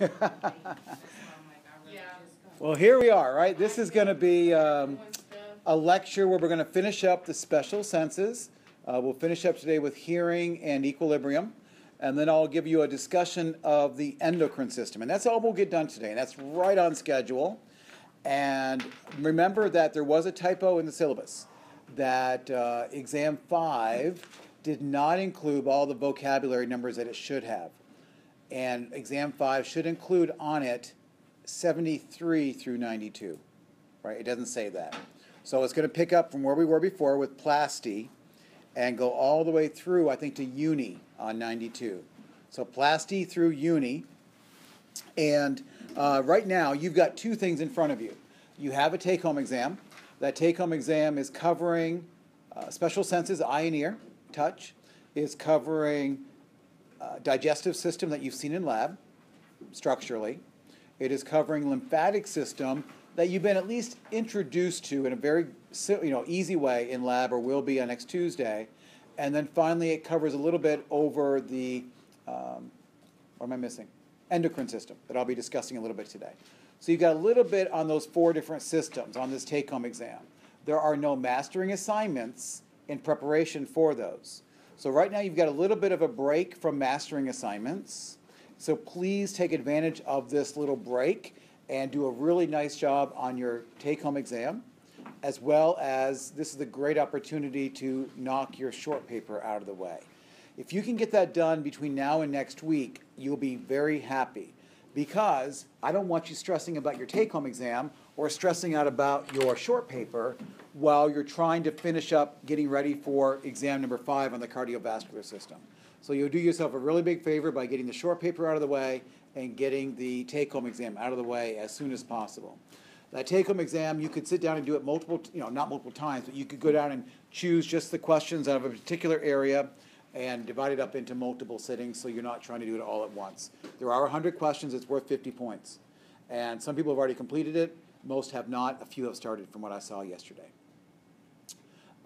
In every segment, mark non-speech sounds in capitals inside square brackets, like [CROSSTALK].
[LAUGHS] Well, here we are, right? This is going to be um, a lecture where we're going to finish up the special senses. Uh, we'll finish up today with hearing and equilibrium, and then I'll give you a discussion of the endocrine system. And that's all we'll get done today, and that's right on schedule. And remember that there was a typo in the syllabus that uh, exam five did not include all the vocabulary numbers that it should have. And exam five should include on it 73 through 92, right? It doesn't say that. So it's going to pick up from where we were before with plasty and go all the way through, I think, to uni on 92. So plasty through uni. And uh, right now, you've got two things in front of you. You have a take home exam. That take home exam is covering uh, special senses, eye and ear, touch, is covering uh, digestive system that you've seen in lab structurally. It is covering lymphatic system that you've been at least introduced to in a very you know easy way in lab or will be on next Tuesday. And then finally, it covers a little bit over the um, what am I missing? Endocrine system that I'll be discussing a little bit today. So you've got a little bit on those four different systems on this take-home exam. There are no mastering assignments in preparation for those. So right now you've got a little bit of a break from mastering assignments. So please take advantage of this little break and do a really nice job on your take-home exam, as well as this is a great opportunity to knock your short paper out of the way. If you can get that done between now and next week, you'll be very happy because I don't want you stressing about your take home exam or stressing out about your short paper while you're trying to finish up getting ready for exam number five on the cardiovascular system. So you'll do yourself a really big favor by getting the short paper out of the way and getting the take home exam out of the way as soon as possible. That take home exam, you could sit down and do it multiple, you know, not multiple times, but you could go down and choose just the questions out of a particular area and divide it up into multiple sittings so you're not trying to do it all at once. There are 100 questions, it's worth 50 points. And some people have already completed it, most have not, a few have started from what I saw yesterday.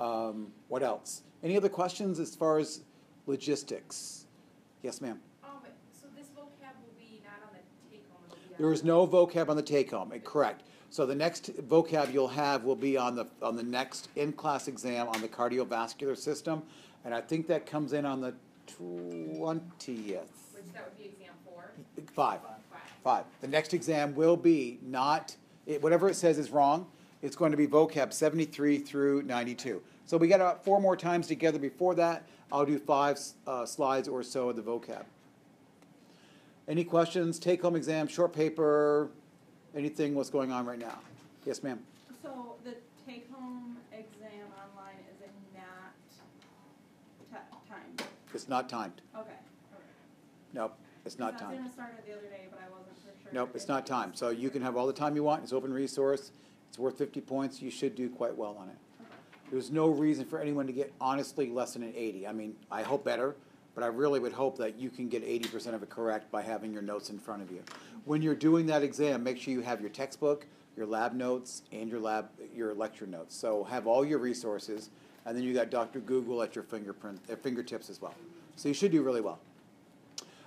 Um, what else? Any other questions as far as logistics? Yes, ma'am. Um, so this vocab will be not on the take home, it'll be on. There is no vocab on the take home, eh, correct. So the next vocab you'll have will be on the, on the next in-class exam on the cardiovascular system. And I think that comes in on the twentieth, Which that would be exam four, five, five. five. The next exam will be not, it- whatever it says is wrong, it's going to be vocab seventy-three through ninety-two. So we got about four more times together before that. I'll do five uh, slides or so of the vocab. Any questions? Take-home exam, short paper, anything, what's going on right now? Yes, ma'am? So the take-home exam online is it not ti- timed? It's not timed. Okay. okay. Nope, it's not I was timed. gonna start it the other day, but I wasn't. Nope, it's not was. timed. So you can have all the time you want. It's open resource. It's worth fifty points. You should do quite well on it. There's no reason for anyone to get honestly less than an eighty. I mean, I hope better, but I really would hope that you can get eighty percent of it correct by having your notes in front of you. When you're doing that exam, make sure you have your textbook, your lab notes, and your lab, your lecture notes. So have all your resources, and then you got Dr. Google at your fingerprint, uh, fingertips as well. So you should do really well.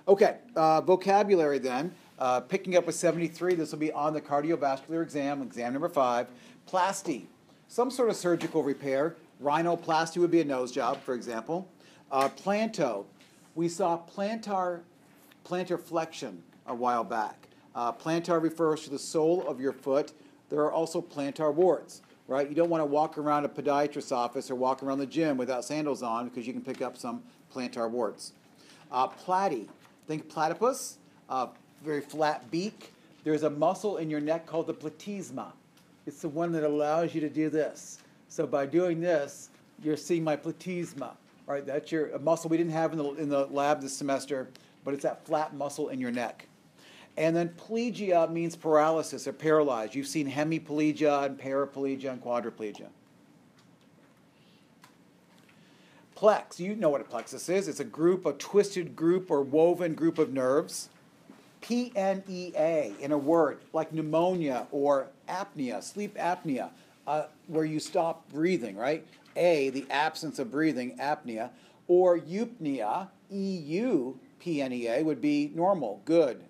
Okay, uh, vocabulary then. Uh, picking up with 73, this will be on the cardiovascular exam, exam number five. Plasty, some sort of surgical repair. Rhinoplasty would be a nose job, for example. Uh, planto, we saw plantar, plantar flexion a while back. Uh, plantar refers to the sole of your foot. There are also plantar warts, right? You don't want to walk around a podiatrist's office or walk around the gym without sandals on because you can pick up some plantar warts. Uh, platy, think platypus, uh, very flat beak. There's a muscle in your neck called the platysma. It's the one that allows you to do this. So by doing this, you're seeing my platysma, right? That's your a muscle we didn't have in the, in the lab this semester, but it's that flat muscle in your neck. And then plegia means paralysis or paralyzed. You've seen hemiplegia and paraplegia and quadriplegia. Plex, you know what a plexus is. It's a group, a twisted group or woven group of nerves. P N E A in a word, like pneumonia or apnea, sleep apnea, uh, where you stop breathing, right? A, the absence of breathing, apnea, or eupnea, E U pnea would be normal, good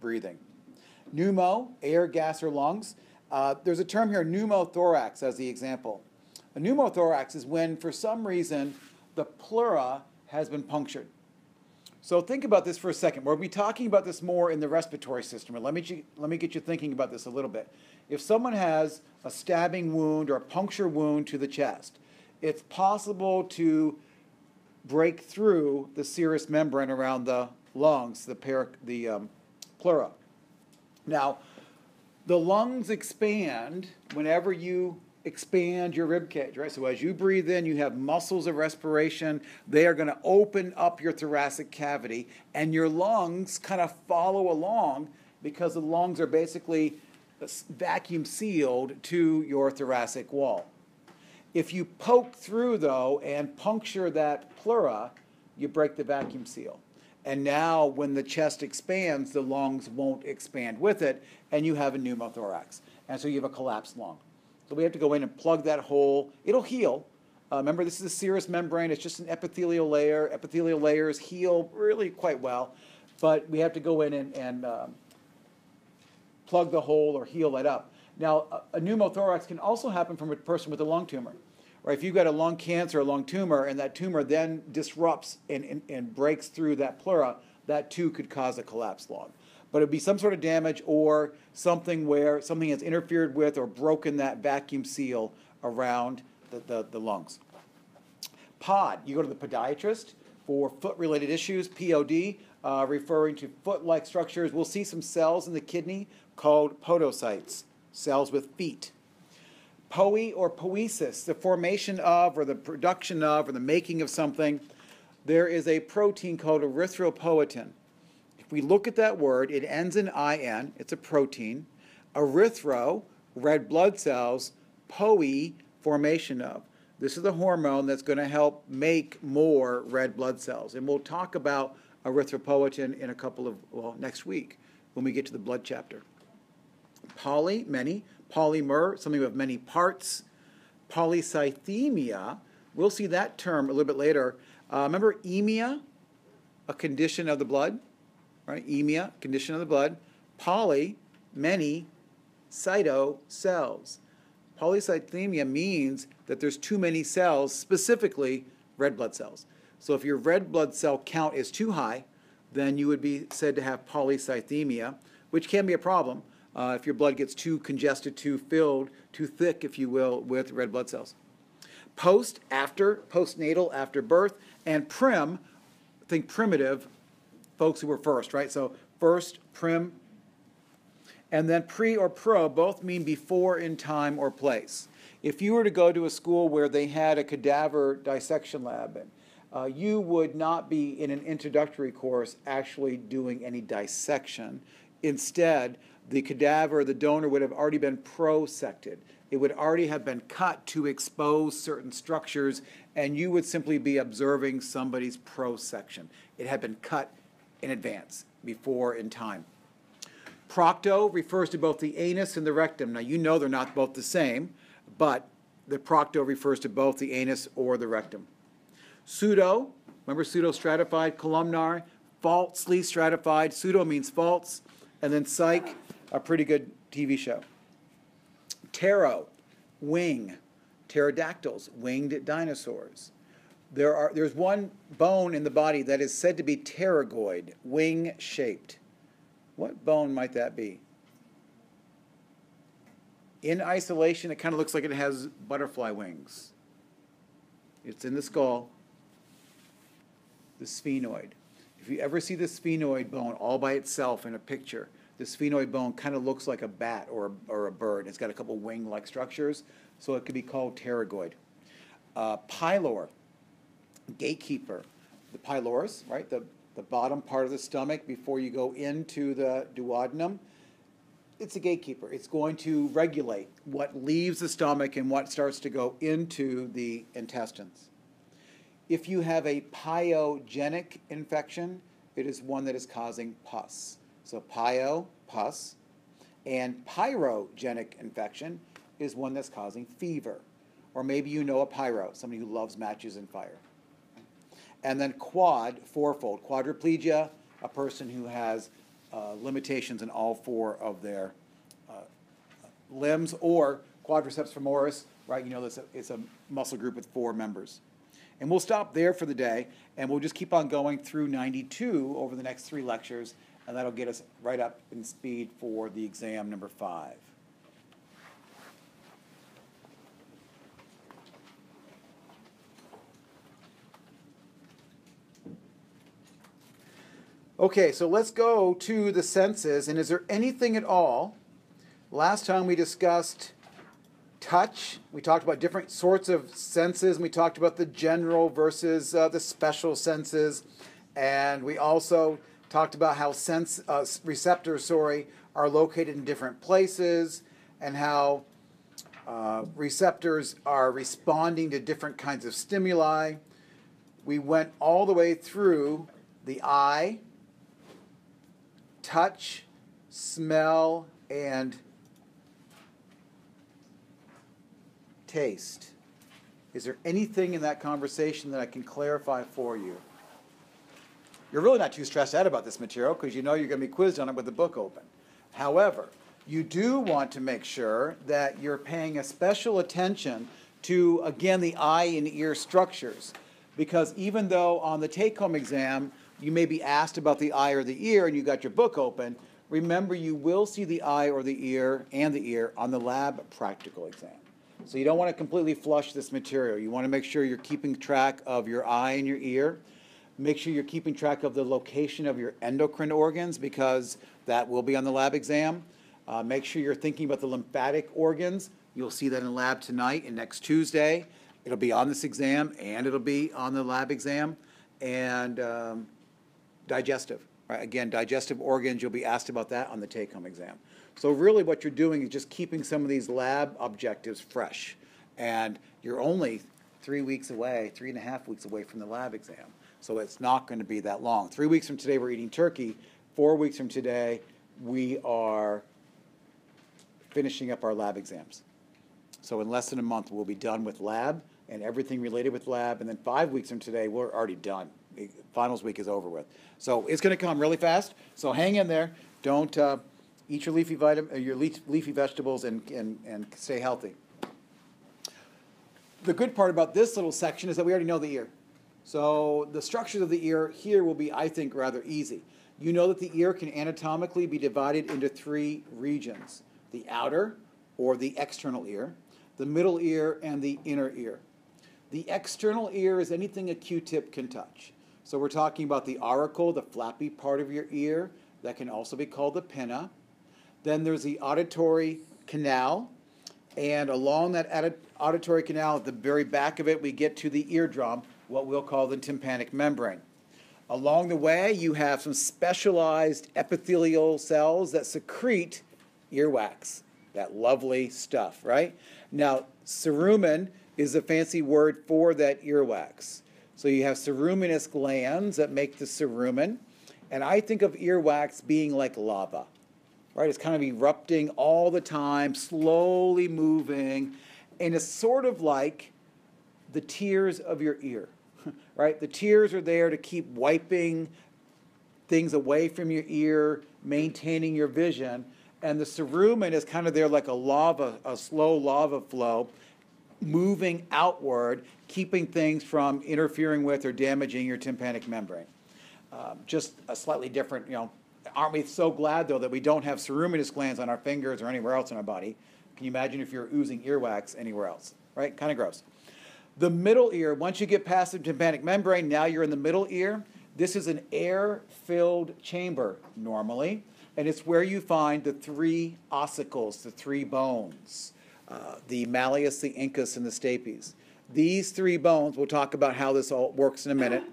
breathing. Pneumo, air, gas, or lungs. Uh, there's a term here, pneumothorax, as the example. A pneumothorax is when, for some reason, the pleura has been punctured. So think about this for a second. We'll be talking about this more in the respiratory system. And let me, let me get you thinking about this a little bit. If someone has a stabbing wound or a puncture wound to the chest, it's possible to break through the serous membrane around the lungs, the, para, the um, pleura. Now, the lungs expand whenever you expand your rib cage, right? So as you breathe in, you have muscles of respiration. They are going to open up your thoracic cavity, and your lungs kind of follow along because the lungs are basically vacuum sealed to your thoracic wall. If you poke through, though, and puncture that pleura, you break the vacuum seal. And now, when the chest expands, the lungs won't expand with it, and you have a pneumothorax. And so you have a collapsed lung. So we have to go in and plug that hole. It'll heal. Uh, remember, this is a serous membrane. It's just an epithelial layer. Epithelial layers heal really quite well, but we have to go in and, and um, plug the hole or heal it up. Now, a, a pneumothorax can also happen from a person with a lung tumor. Or if you've got a lung cancer, a lung tumor, and that tumor then disrupts and, and, and breaks through that pleura, that too could cause a collapsed lung but it'd be some sort of damage or something where something has interfered with or broken that vacuum seal around the, the, the lungs. POD, you go to the podiatrist for foot related issues, POD, uh, referring to foot like structures. We'll see some cells in the kidney called podocytes, cells with feet. POE or poesis, the formation of or the production of or the making of something. There is a protein called erythropoietin. We look at that word, it ends in IN, it's a protein. Erythro, red blood cells, poe, formation of. This is the hormone that's going to help make more red blood cells. And we'll talk about erythropoietin in a couple of, well, next week when we get to the blood chapter. Poly, many. Polymer, something with many parts. Polycythemia, we'll see that term a little bit later. Uh, remember emia, a condition of the blood? Right? Emia, condition of the blood. Poly, many, cyto, cells. Polycythemia means that there's too many cells, specifically red blood cells. So if your red blood cell count is too high, then you would be said to have polycythemia, which can be a problem uh, if your blood gets too congested, too filled, too thick, if you will, with red blood cells. Post, after, postnatal, after birth, and prim, think primitive, folks who were first, right? So first, prim, and then pre or pro both mean before in time or place. If you were to go to a school where they had a cadaver dissection lab, uh, you would not be in an introductory course actually doing any dissection. Instead, the cadaver, the donor, would have already been prosected. It would already have been cut to expose certain structures, and you would simply be observing somebody's prosection. It had been cut in advance, before in time. Procto refers to both the anus and the rectum. Now, you know they're not both the same, but the procto refers to both the anus or the rectum. Pseudo, remember pseudo stratified, columnar, falsely stratified. Pseudo means false. And then psych, a pretty good TV show. Ptero, wing. Pterodactyls, winged dinosaurs. There are, there's one bone in the body that is said to be pterygoid, wing shaped. What bone might that be? In isolation, it kind of looks like it has butterfly wings. It's in the skull, the sphenoid. If you ever see the sphenoid bone all by itself in a picture, the sphenoid bone kind of looks like a bat or a, or a bird. It's got a couple wing like structures, so it could be called pterygoid. Uh, pylor gatekeeper, the pylorus, right, the, the bottom part of the stomach before you go into the duodenum. It's a gatekeeper. It's going to regulate what leaves the stomach and what starts to go into the intestines. If you have a pyogenic infection, it is one that is causing pus. So pyo, pus, and pyrogenic infection is one that's causing fever. Or maybe you know a pyro, somebody who loves matches and fire. And then quad, fourfold, quadriplegia, a person who has uh, limitations in all four of their uh, limbs, or quadriceps femoris, right? You know, it's a, it's a muscle group with four members. And we'll stop there for the day, and we'll just keep on going through 92 over the next three lectures, and that'll get us right up in speed for the exam number five. Okay, so let's go to the senses, and is there anything at all? Last time we discussed touch. We talked about different sorts of senses. And we talked about the general versus uh, the special senses, and we also talked about how sense uh, receptors, sorry, are located in different places, and how uh, receptors are responding to different kinds of stimuli. We went all the way through the eye, touch, smell, and taste. Is there anything in that conversation that I can clarify for you? You're really not too stressed out about this material because you know you're going to be quizzed on it with the book open. However, you do want to make sure that you're paying a special attention to, again, the eye and ear structures. Because even though on the take home exam you may be asked about the eye or the ear and you got your book open, remember you will see the eye or the ear and the ear on the lab practical exam. So you don't want to completely flush this material. You want to make sure you're keeping track of your eye and your ear. Make sure you're keeping track of the location of your endocrine organs because that will be on the lab exam. Uh, make sure you're thinking about the lymphatic organs. You'll see that in lab tonight and next Tuesday. It'll be on this exam and it'll be on the lab exam. And um, digestive, right? Again, digestive organs, you'll be asked about that on the take home exam. So, really, what you're doing is just keeping some of these lab objectives fresh. And you're only three weeks away, three and a half weeks away from the lab exam. So, it's not going to be that long. Three weeks from today, we're eating turkey. Four weeks from today, we are finishing up our lab exams. So, in less than a month, we'll be done with lab and everything related with lab. And then five weeks from today, we're already done. Finals week is over with. So, it's going to come really fast. So, hang in there. Don't. Uh, eat your leafy vitamin, uh, your leaf, leafy vegetables, and, and, and stay healthy. The good part about this little section is that we already know the ear. So the structures of the ear here will be, I think, rather easy. You know that the ear can anatomically be divided into three regions the outer or the external ear, the middle ear, and the inner ear. The external ear is anything a Q tip can touch. So we're talking about the auricle, the flappy part of your ear, that can also be called the pinna. Then there's the auditory canal, and along that auditory canal, at the very back of it, we get to the eardrum, what we'll call the tympanic membrane. Along the way, you have some specialized epithelial cells that secrete earwax, that lovely stuff, right? Now, cerumen is a fancy word for that earwax. So you have ceruminous glands that make the cerumen, and I think of earwax being like lava right? It's kind of erupting all the time, slowly moving, and it's sort of like the tears of your ear, [LAUGHS] right? The tears are there to keep wiping things away from your ear, maintaining your vision, and the cerumen is kind of there like a lava, a slow lava flow, moving outward, keeping things from interfering with or damaging your tympanic membrane. Um, just a slightly different, you know, aren't we so glad, though, that we don't have ceruminous glands on our fingers or anywhere else in our body? Can you imagine if you're oozing earwax anywhere else? Right? Kind of gross. The middle ear, once you get past the tympanic membrane, now you're in the middle ear. This is an air filled chamber normally, and it's where you find the three ossicles, the three bones uh, the malleus, the incus, and the stapes. These three bones, we'll talk about how this all works in a minute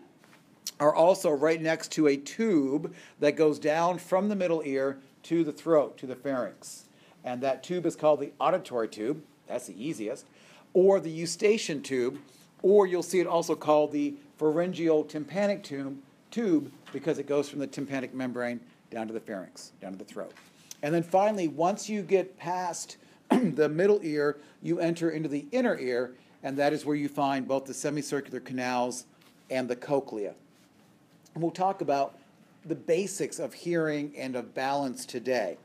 are also right next to a tube that goes down from the middle ear to the throat, to the pharynx. And that tube is called the auditory tube, that's the easiest, or the eustachian tube, or you'll see it also called the pharyngeal tympanic tube, tube because it goes from the tympanic membrane down to the pharynx, down to the throat. And then finally, once you get past [CLEARS THROAT] the middle ear, you enter into the inner ear, and that is where you find both the semicircular canals and the cochlea. And we'll talk about the basics of hearing and of balance today.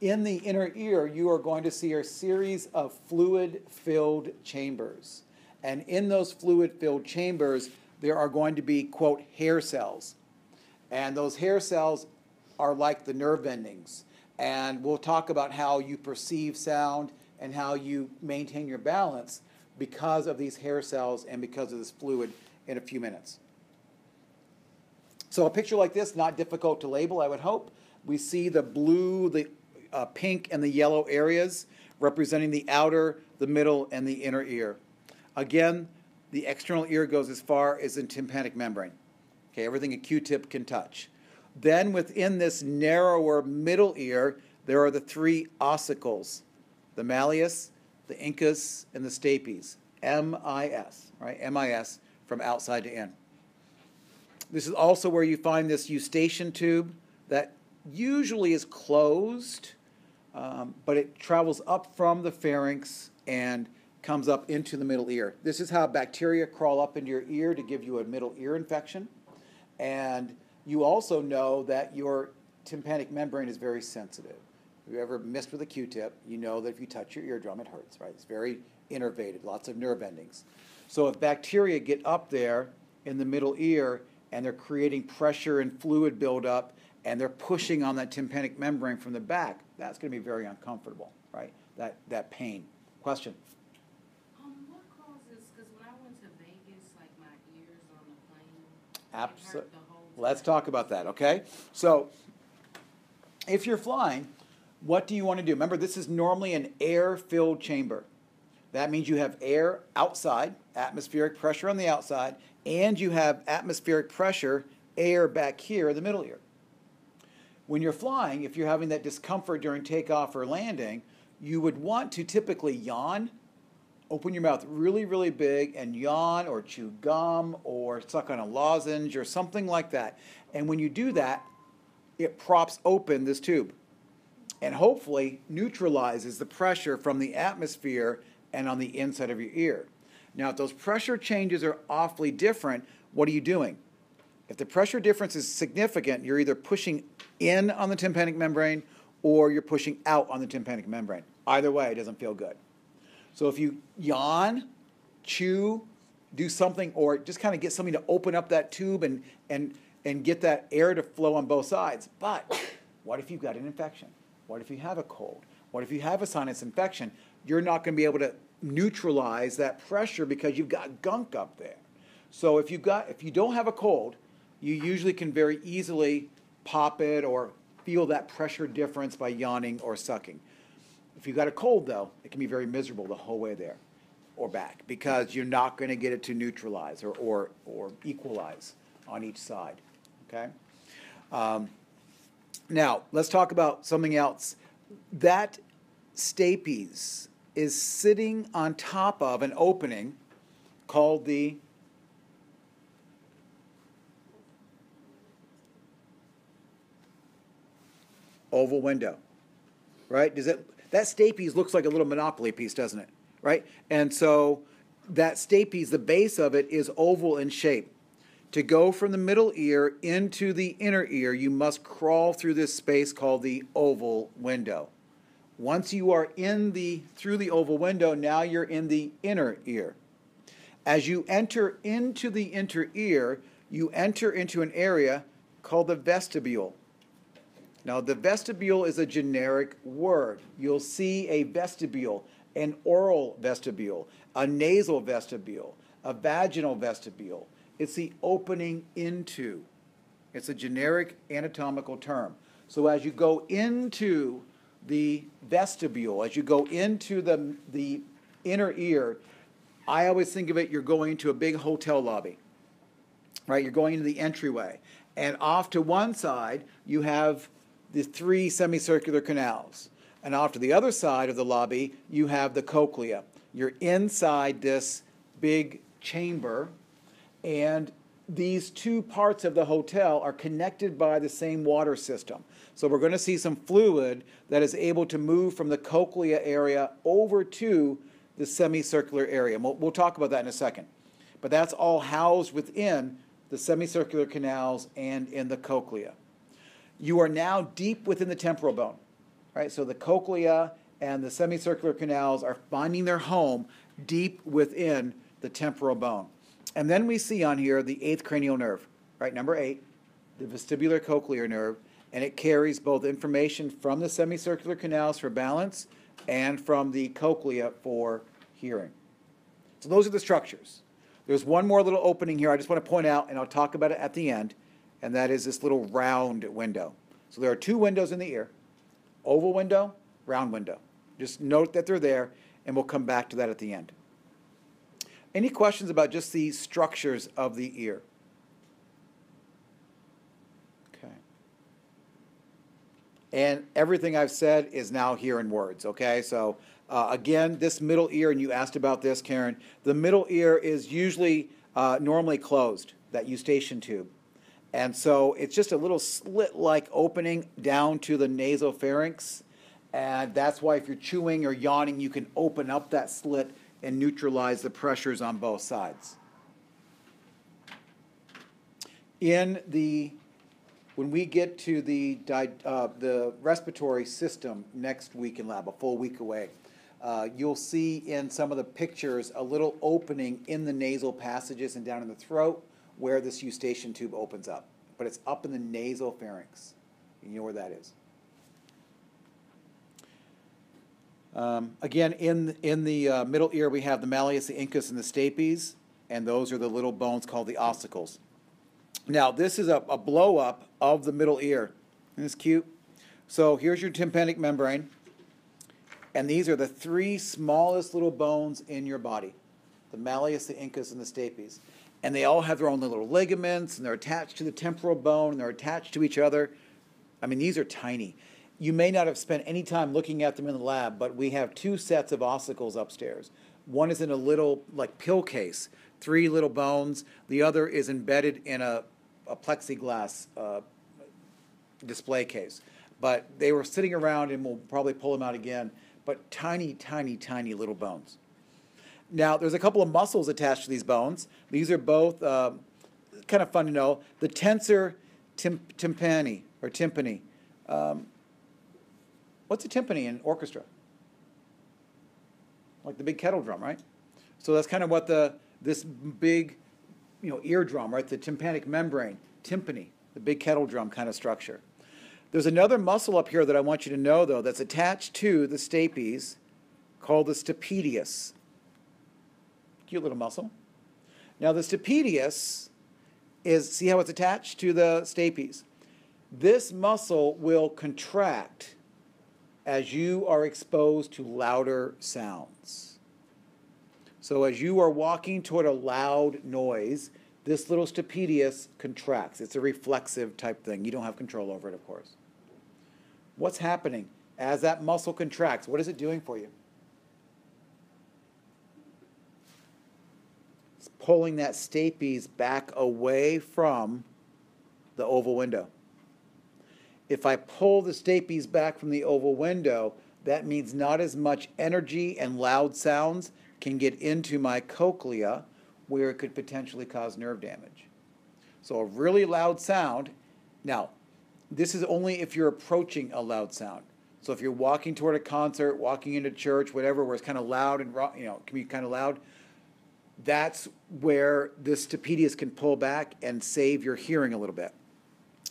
In the inner ear, you are going to see a series of fluid filled chambers. And in those fluid filled chambers, there are going to be, quote, hair cells. And those hair cells are like the nerve endings. And we'll talk about how you perceive sound and how you maintain your balance because of these hair cells and because of this fluid in a few minutes. So a picture like this, not difficult to label, I would hope. We see the blue, the uh, pink, and the yellow areas representing the outer, the middle, and the inner ear. Again, the external ear goes as far as the tympanic membrane. Okay, everything a Q-tip can touch. Then within this narrower middle ear, there are the three ossicles, the malleus, the incus, and the stapes. M-I-S, right? M-I-S from outside to in. This is also where you find this eustachian tube that usually is closed, um, but it travels up from the pharynx and comes up into the middle ear. This is how bacteria crawl up into your ear to give you a middle ear infection. And you also know that your tympanic membrane is very sensitive. If you ever missed with a Q-tip, you know that if you touch your eardrum, it hurts, right? It's very innervated, lots of nerve endings. So if bacteria get up there in the middle ear and they're creating pressure and fluid buildup and they're pushing on that tympanic membrane from the back, that's going to be very uncomfortable, right? That, that pain. Question? Um, what causes, because when I went to Vegas, like my ears on the plane, it Let's talk about that, okay? So, if you're flying, what do you want to do? Remember, this is normally an air filled chamber. That means you have air outside, atmospheric pressure on the outside, and you have atmospheric pressure, air back here in the middle ear. When you're flying, if you're having that discomfort during takeoff or landing, you would want to typically yawn, open your mouth really, really big and yawn or chew gum or suck on a lozenge or something like that. And when you do that, it props open this tube and hopefully neutralizes the pressure from the atmosphere and on the inside of your ear. Now, if those pressure changes are awfully different, what are you doing? If the pressure difference is significant, you're either pushing in on the tympanic membrane or you're pushing out on the tympanic membrane. Either way, it doesn't feel good. So if you yawn, chew, do something, or just kind of get something to open up that tube and, and, and get that air to flow on both sides. But what if you've got an infection? What if you have a cold? What if you have a sinus infection? You're not going to be able to neutralize that pressure because you've got gunk up there. So if you've got if you don't have a cold, you usually can very easily pop it or feel that pressure difference by yawning or sucking. If you've got a cold though, it can be very miserable the whole way there or back because you're not going to get it to neutralize or, or, or equalize on each side. Okay? Um, now, let's talk about something else. That stapes is sitting on top of an opening called the oval window. Right? Does it that stapes looks like a little monopoly piece, doesn't it? Right? And so that stapes, the base of it is oval in shape. To go from the middle ear into the inner ear, you must crawl through this space called the oval window. Once you are in the through the oval window, now you're in the inner ear. As you enter into the inner ear, you enter into an area called the vestibule. Now, the vestibule is a generic word. You'll see a vestibule, an oral vestibule, a nasal vestibule, a vaginal vestibule. It's the opening into. It's a generic anatomical term. So as you go into the vestibule, as you go into the, the inner ear, I always think of it, you're going into a big hotel lobby, right? You're going into the entryway. And off to one side, you have the three semicircular canals. And off to the other side of the lobby, you have the cochlea. You're inside this big chamber, and these two parts of the hotel are connected by the same water system. So we're going to see some fluid that is able to move from the cochlea area over to the semicircular area. We'll, we'll talk about that in a second. but that's all housed within the semicircular canals and in the cochlea. You are now deep within the temporal bone, right? So the cochlea and the semicircular canals are finding their home deep within the temporal bone. And then we see on here the eighth cranial nerve, right? Number eight, the vestibular cochlear nerve, and it carries both information from the semicircular canals for balance and from the cochlea for hearing. So those are the structures. There's one more little opening here I just want to point out, and I'll talk about it at the end, and that is this little round window. So there are two windows in the ear oval window, round window. Just note that they're there, and we'll come back to that at the end. Any questions about just the structures of the ear? Okay. And everything I've said is now here in words, okay? So uh, again, this middle ear, and you asked about this, Karen, the middle ear is usually uh, normally closed, that eustachian tube. And so it's just a little slit like opening down to the nasopharynx. And that's why if you're chewing or yawning, you can open up that slit and neutralize the pressures on both sides. In the when we get to the uh, the respiratory system next week in lab, a full week away, uh, you'll see in some of the pictures a little opening in the nasal passages and down in the throat where this eustachian tube opens up. But it's up in the nasal pharynx. You know where that is. Um, again, in, in the uh, middle ear, we have the malleus, the incus, and the stapes, and those are the little bones called the ossicles. Now, this is a, a blow up of the middle ear. Isn't this cute? So here's your tympanic membrane, and these are the three smallest little bones in your body the malleus, the incus, and the stapes. And they all have their own little ligaments, and they're attached to the temporal bone, and they're attached to each other. I mean, these are tiny you may not have spent any time looking at them in the lab, but we have two sets of ossicles upstairs. One is in a little like pill case, three little bones. The other is embedded in a, a plexiglass uh, display case. But they were sitting around, and we'll probably pull them out again. But tiny, tiny, tiny little bones. Now, there's a couple of muscles attached to these bones. These are both uh, kind of fun to know. The tensor tim- tympani or timpani. Um, What's a timpani in orchestra? Like the big kettle drum, right? So that's kind of what the this big, you know, eardrum, right? The tympanic membrane, timpani, the big kettle drum kind of structure. There's another muscle up here that I want you to know, though, that's attached to the stapes called the stapedius. Cute little muscle. Now, the stapedius is, see how it's attached to the stapes? This muscle will contract as you are exposed to louder sounds. So, as you are walking toward a loud noise, this little stapedius contracts. It's a reflexive type thing. You don't have control over it, of course. What's happening as that muscle contracts? What is it doing for you? It's pulling that stapes back away from the oval window. If I pull the stapes back from the oval window, that means not as much energy and loud sounds can get into my cochlea where it could potentially cause nerve damage. So a really loud sound, now, this is only if you're approaching a loud sound. So if you're walking toward a concert, walking into church, whatever, where it's kind of loud and you know, can be kind of loud, that's where this stapedius can pull back and save your hearing a little bit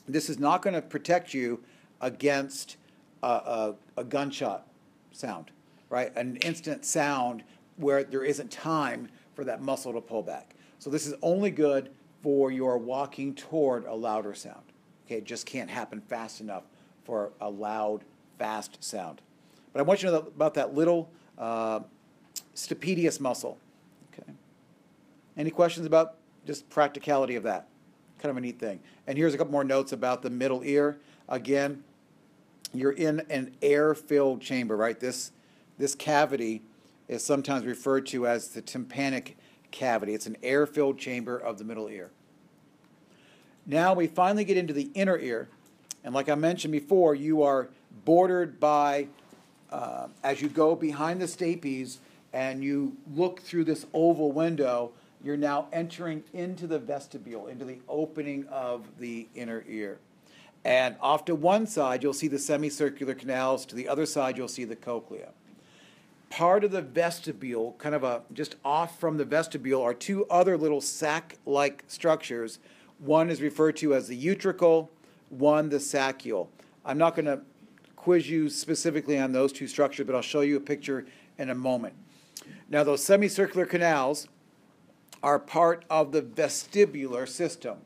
this is not going to protect you against a, a, a, gunshot sound, right? An instant sound where there isn't time for that muscle to pull back. So this is only good for your walking toward a louder sound. Okay, it just can't happen fast enough for a loud, fast sound. But I want you to know about that little uh, stapedius muscle. Any questions about just practicality of that? kind of a neat thing. And here's a couple more notes about the middle ear. Again, you're in an air-filled chamber, right? This this cavity is sometimes referred to as the tympanic cavity. It's an air-filled chamber of the middle ear. Now we finally get into the inner ear, and like I mentioned before, you are bordered by, uh, as you go behind the stapes and you look through this oval window, you're now entering into the vestibule, into the opening of the inner ear. And off to one side, you'll see the semicircular canals. To the other side, you'll see the cochlea. Part of the vestibule, kind of a just off from the vestibule, are two other little sac-like structures. One is referred to as the utricle, one the saccule. I'm not going to quiz you specifically on those two structures, but I'll show you a picture in a moment. Now, those semicircular canals are part of the vestibular system,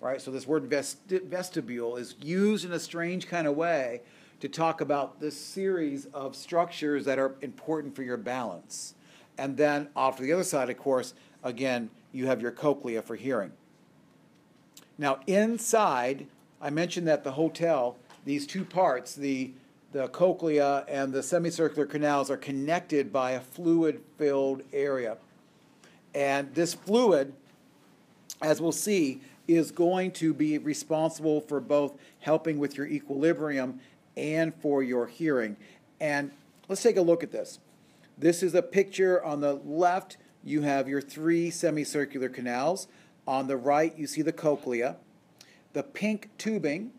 right? So, this word vesti- vestibule is used in a strange kind of way to talk about this series of structures that are important for your balance. And then, off to the other side, of course, again, you have your cochlea for hearing. Now, inside, I mentioned that the hotel, these two parts, the the cochlea and the semicircular canals are connected by a fluid filled area. And this fluid, as we'll see, is going to be responsible for both helping with your equilibrium and for your hearing. And let's take a look at this. This is a picture on the left, you have your three semicircular canals. On the right, you see the cochlea. The pink tubing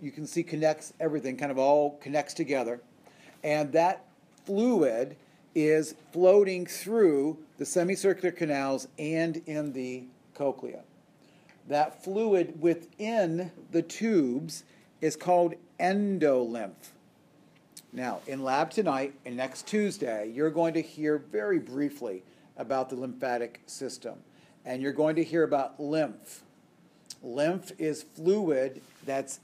you can see connects everything, kind of all connects together. And that fluid is floating through the semicircular canals and in the cochlea. That fluid within the tubes is called endolymph. Now, in lab tonight and next Tuesday, you're going to hear very briefly about the lymphatic system. And you're going to hear about lymph. Lymph is fluid that's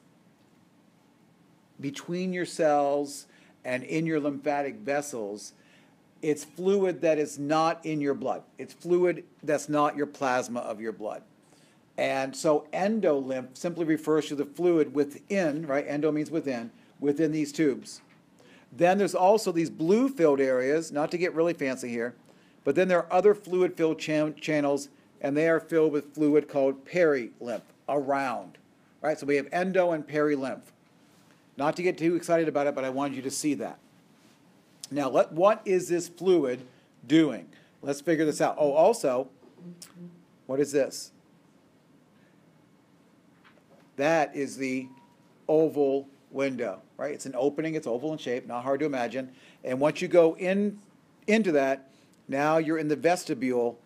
between your cells and in your lymphatic vessels, it's fluid that is not in your blood. It's fluid that's not your plasma of your blood. And so endolymph simply refers to the fluid within, right? Endo means within, within these tubes. Then there's also these blue filled areas, not to get really fancy here, but then there are other fluid filled channels, and they are filled with fluid called perilymph, around. Right? So we have endo and perilymph. Not to get too excited about it, but I wanted you to see that. Now, let, what is this fluid doing? Let's figure this out. Oh, also, what is this? That is the oval window, right? It's an opening, it's oval in shape, not hard to imagine. And once you go in into that, now you're in the vestibule,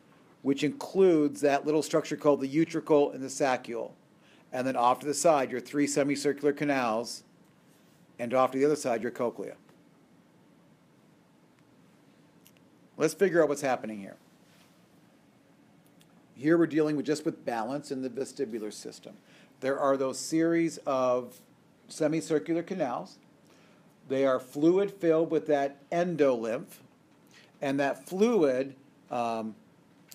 which includes that little structure called the utricle and the saccule. And then off to the side, your three semicircular canals and off to the other side, your cochlea. Let's figure out what's happening here. Here we're dealing with just with balance in the vestibular system. There are those series of semicircular canals. They are fluid filled with that endolymph, and that fluid um,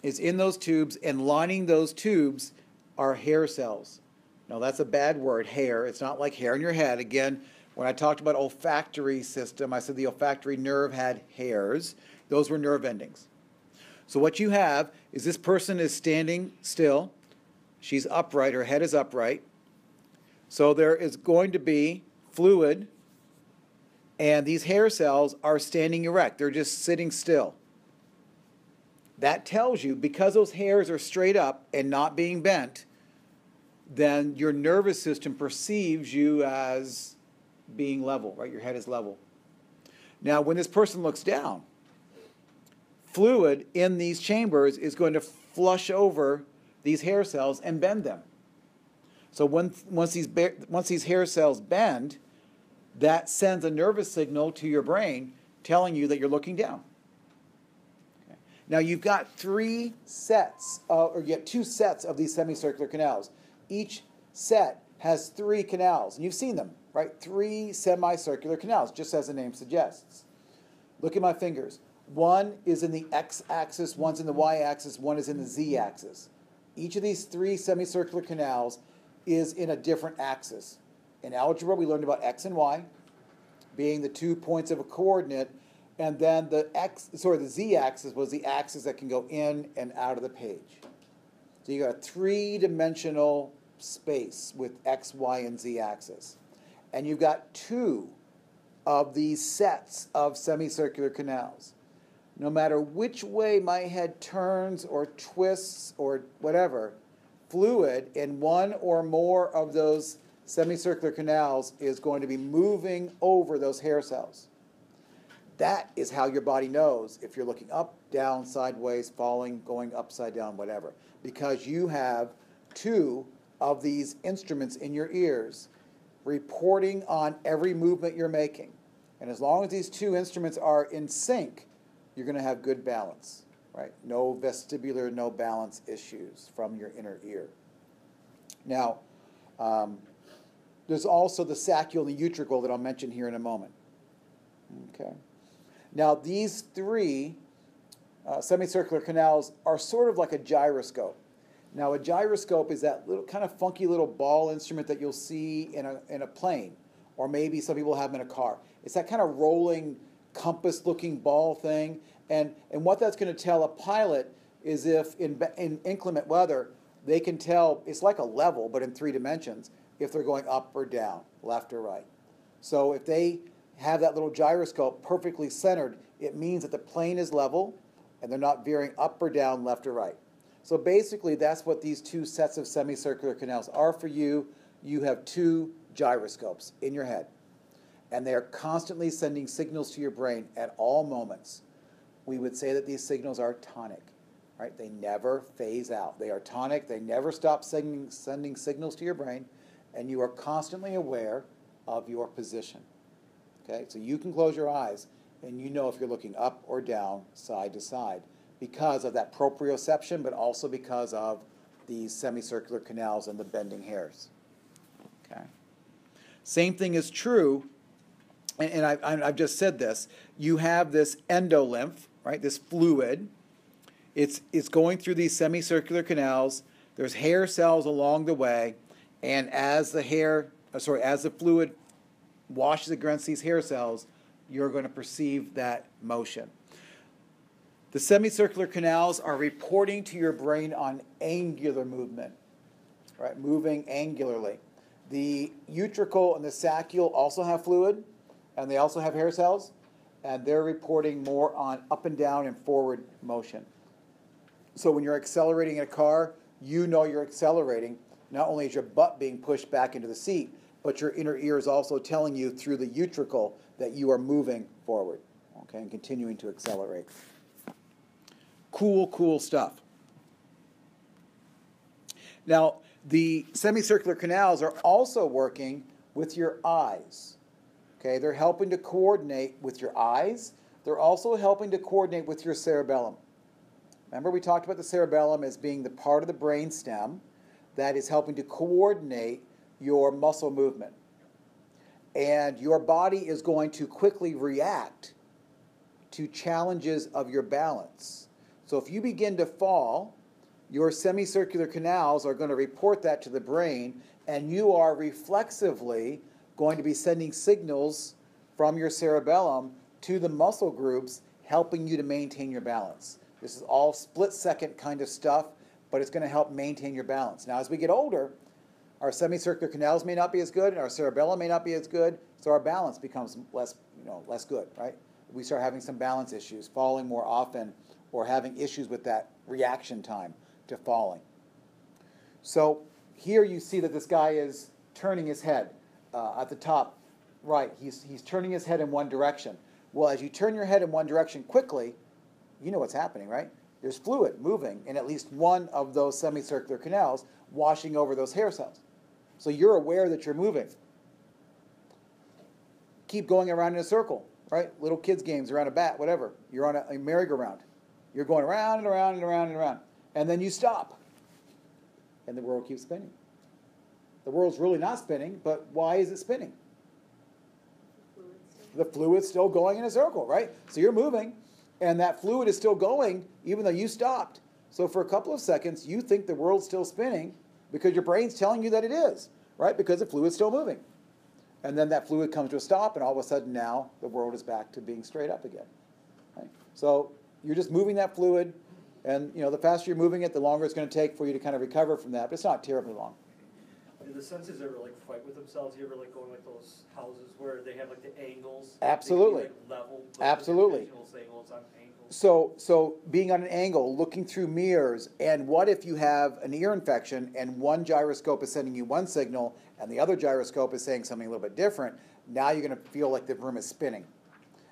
is in those tubes, and lining those tubes are hair cells. Now, that's a bad word, hair. It's not like hair in your head. Again, when I talked about olfactory system, I said the olfactory nerve had hairs. Those were nerve endings. So what you have is this person is standing still. She's upright, her head is upright. So there is going to be fluid, and these hair cells are standing erect. They're just sitting still. That tells you because those hairs are straight up and not being bent, then your nervous system perceives you as being level, right? Your head is level. Now, when this person looks down, fluid in these chambers is going to flush over these hair cells and bend them. So when, once, these, once these hair cells bend, that sends a nervous signal to your brain telling you that you're looking down. Okay. Now you've got three sets, of, or you have two sets of these semicircular canals. Each set has three canals, and you've seen them right? Three semicircular canals, just as the name suggests. Look at my fingers. One is in the x axis, one's in the y axis, one is in the z axis. Each of these three semicircular canals is in a different axis. In algebra, we learned about x and y being the two points of a coordinate, and then the x, sorry, the z axis was the axis that can go in and out of the page. So you got a three dimensional space with x, y, and z axis and you've got two of these sets of semicircular canals. No matter which way my head turns or twists or whatever, fluid in one or more of those semicircular canals is going to be moving over those hair cells. That is how your body knows if you're looking up, down, sideways, falling, going upside down, whatever. Because you have two of these instruments in your ears reporting on every movement you're making. And as long as these two instruments are in sync, you're going to have good balance, right? No vestibular, no balance issues from your inner ear. Now, um, there's also the saccule and the utricle that I'll mention here in a moment. Okay. Now, these three uh, semicircular canals are sort of like a gyroscope. Now, a gyroscope is that little kind of funky little ball instrument that you'll see in a, in a plane, or maybe some people have them in a car. It's that kind of rolling compass looking ball thing. And, and what that's going to tell a pilot is if in, in inclement weather, they can tell it's like a level, but in three dimensions, if they're going up or down, left or right. So if they have that little gyroscope perfectly centered, it means that the plane is level and they're not veering up or down, left or right. So basically, that's what these two sets of semicircular canals are for you. You have two gyroscopes in your head, and they are constantly sending signals to your brain at all moments. We would say that these signals are tonic, right? They never phase out. They are tonic, they never stop sending, sending signals to your brain, and you are constantly aware of your position. Okay, so you can close your eyes and you know if you're looking up or down, side to side, because of that proprioception, but also because of these semicircular canals and the bending hairs. Okay. Same thing is true, and, and I, I've just said this. You have this endolymph, right? This fluid. It's it's going through these semicircular canals. There's hair cells along the way, and as the hair, uh, sorry, as the fluid washes against these hair cells, you're going to perceive that motion. The semicircular canals are reporting to your brain on angular movement, right? Moving angularly. The utricle and the saccule also have fluid, and they also have hair cells, and they're reporting more on up and down and forward motion. So when you're accelerating in a car, you know you're accelerating. Not only is your butt being pushed back into the seat, but your inner ear is also telling you through the utricle that you are moving forward, okay, and continuing to accelerate. Cool, cool stuff. Now, the semicircular canals are also working with your eyes. Okay, they're helping to coordinate with your eyes. They're also helping to coordinate with your cerebellum. Remember, we talked about the cerebellum as being the part of the brain stem that is helping to coordinate your muscle movement. And your body is going to quickly react to challenges of your balance. So if you begin to fall, your semicircular canals are going to report that to the brain, and you are reflexively going to be sending signals from your cerebellum to the muscle groups, helping you to maintain your balance. This is all split second kind of stuff, but it's going to help maintain your balance. Now, as we get older, our semicircular canals may not be as good, and our cerebellum may not be as good, so our balance becomes less, you know, less good, right? We start having some balance issues, falling more often, or having issues with that reaction time to falling. So here you see that this guy is turning his head uh, at the top right. He's, he's turning his head in one direction. Well, as you turn your head in one direction quickly, you know what's happening, right? There's fluid moving in at least one of those semicircular canals washing over those hair cells. So you're aware that you're moving. Keep going around in a circle, right? Little kids' games around a bat, whatever. You're on a, a merry-go-round. You're going around and around and around and around. And then you stop. And the world keeps spinning. The world's really not spinning, but why is it spinning? The fluid's still going in a circle, right? So you're moving, and that fluid is still going even though you stopped. So for a couple of seconds, you think the world's still spinning because your brain's telling you that it is, right? Because the fluid's still moving. And then that fluid comes to a stop, and all of a sudden now the world is back to being straight up again. Right? So you're just moving that fluid, and you know the faster you're moving it, the longer it's going to take for you to kind of recover from that. But it's not terribly long. The senses ever like fight with themselves? You ever like go in like those houses where they have like the angles? Absolutely. They can be, like, level. Absolutely. The visual say, well, it's on angle. So, so being on an angle, looking through mirrors, and what if you have an ear infection and one gyroscope is sending you one signal and the other gyroscope is saying something a little bit different? Now you're going to feel like the room is spinning.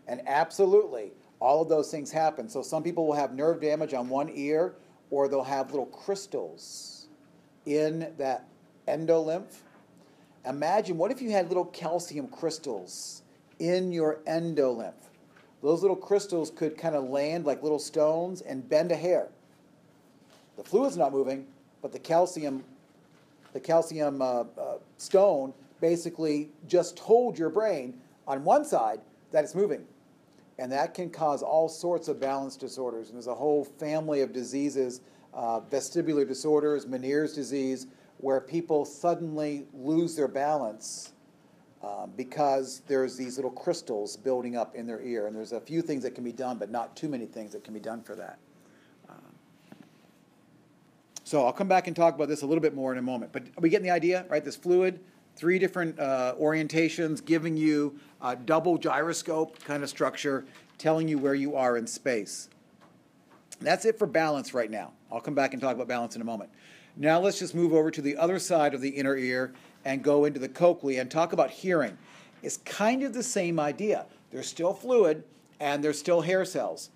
And absolutely, all of those things happen. So some people will have nerve damage on one ear, or they'll have little crystals in that endolymph. Imagine what if you had little calcium crystals in your endolymph? Those little crystals could kind of land like little stones and bend a hair. The fluid's not moving, but the calcium, the calcium uh, uh, stone basically just told your brain on one side that it's moving. And that can cause all sorts of balance disorders. And there's a whole family of diseases, uh, vestibular disorders, Meniere's disease, where people suddenly lose their balance um, because there's these little crystals building up in their ear. And there's a few things that can be done, but not too many things that can be done for that. Um, so I'll come back and talk about this a little bit more in a moment. But are we getting the idea, right? This fluid, three different uh, orientations, giving you a double gyroscope kind of structure, telling you where you are in space. That's it for balance right now. I'll come back and talk about balance in a moment. Now let's just move over to the other side of the inner ear and go into the cochlea and talk about hearing. It's kind of the same idea. There's still fluid and there's still hair cells,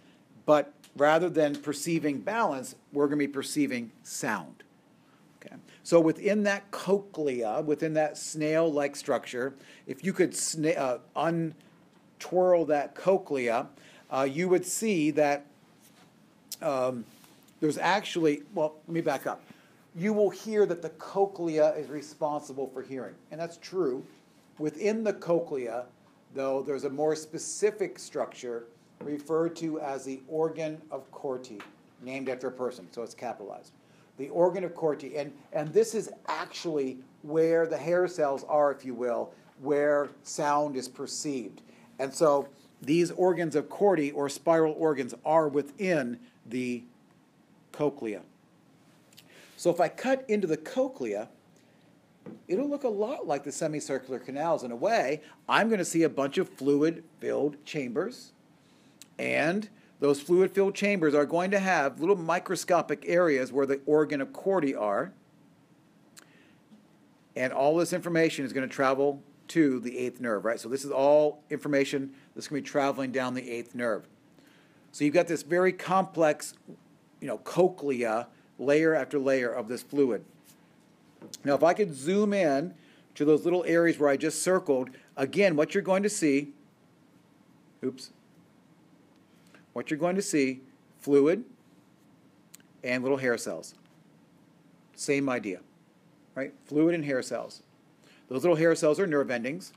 but rather than perceiving balance, we're going to be perceiving sound. Okay. So within that cochlea, within that snail-like structure, if you could sna- uh, untwirl that cochlea, uh, you would see that um, there's actually, well, let me back up. You will hear that the cochlea is responsible for hearing, and that's true. Within the cochlea, though, there's a more specific structure referred to as the organ of Corti, named after a person, so it's capitalized. The organ of Corti, and, and this is actually where the hair cells are, if you will, where sound is perceived. And so these organs of Corti, or spiral organs, are within the cochlea. So if I cut into the cochlea, it'll look a lot like the semicircular canals in a way. I'm going to see a bunch of fluid filled chambers, and those fluid filled chambers are going to have little microscopic areas where the organ of Corti are. And all this information is going to travel to the eighth nerve, right? So this is all information that's going to be traveling down the eighth nerve. So you've got this very complex, you know, cochlea, layer after layer of this fluid. Now, if I could zoom in to those little areas where I just circled, again, what you're going to see, oops, what you're going to see, fluid and little hair cells. Same idea, right? Fluid and hair cells. Those little hair cells are nerve endings.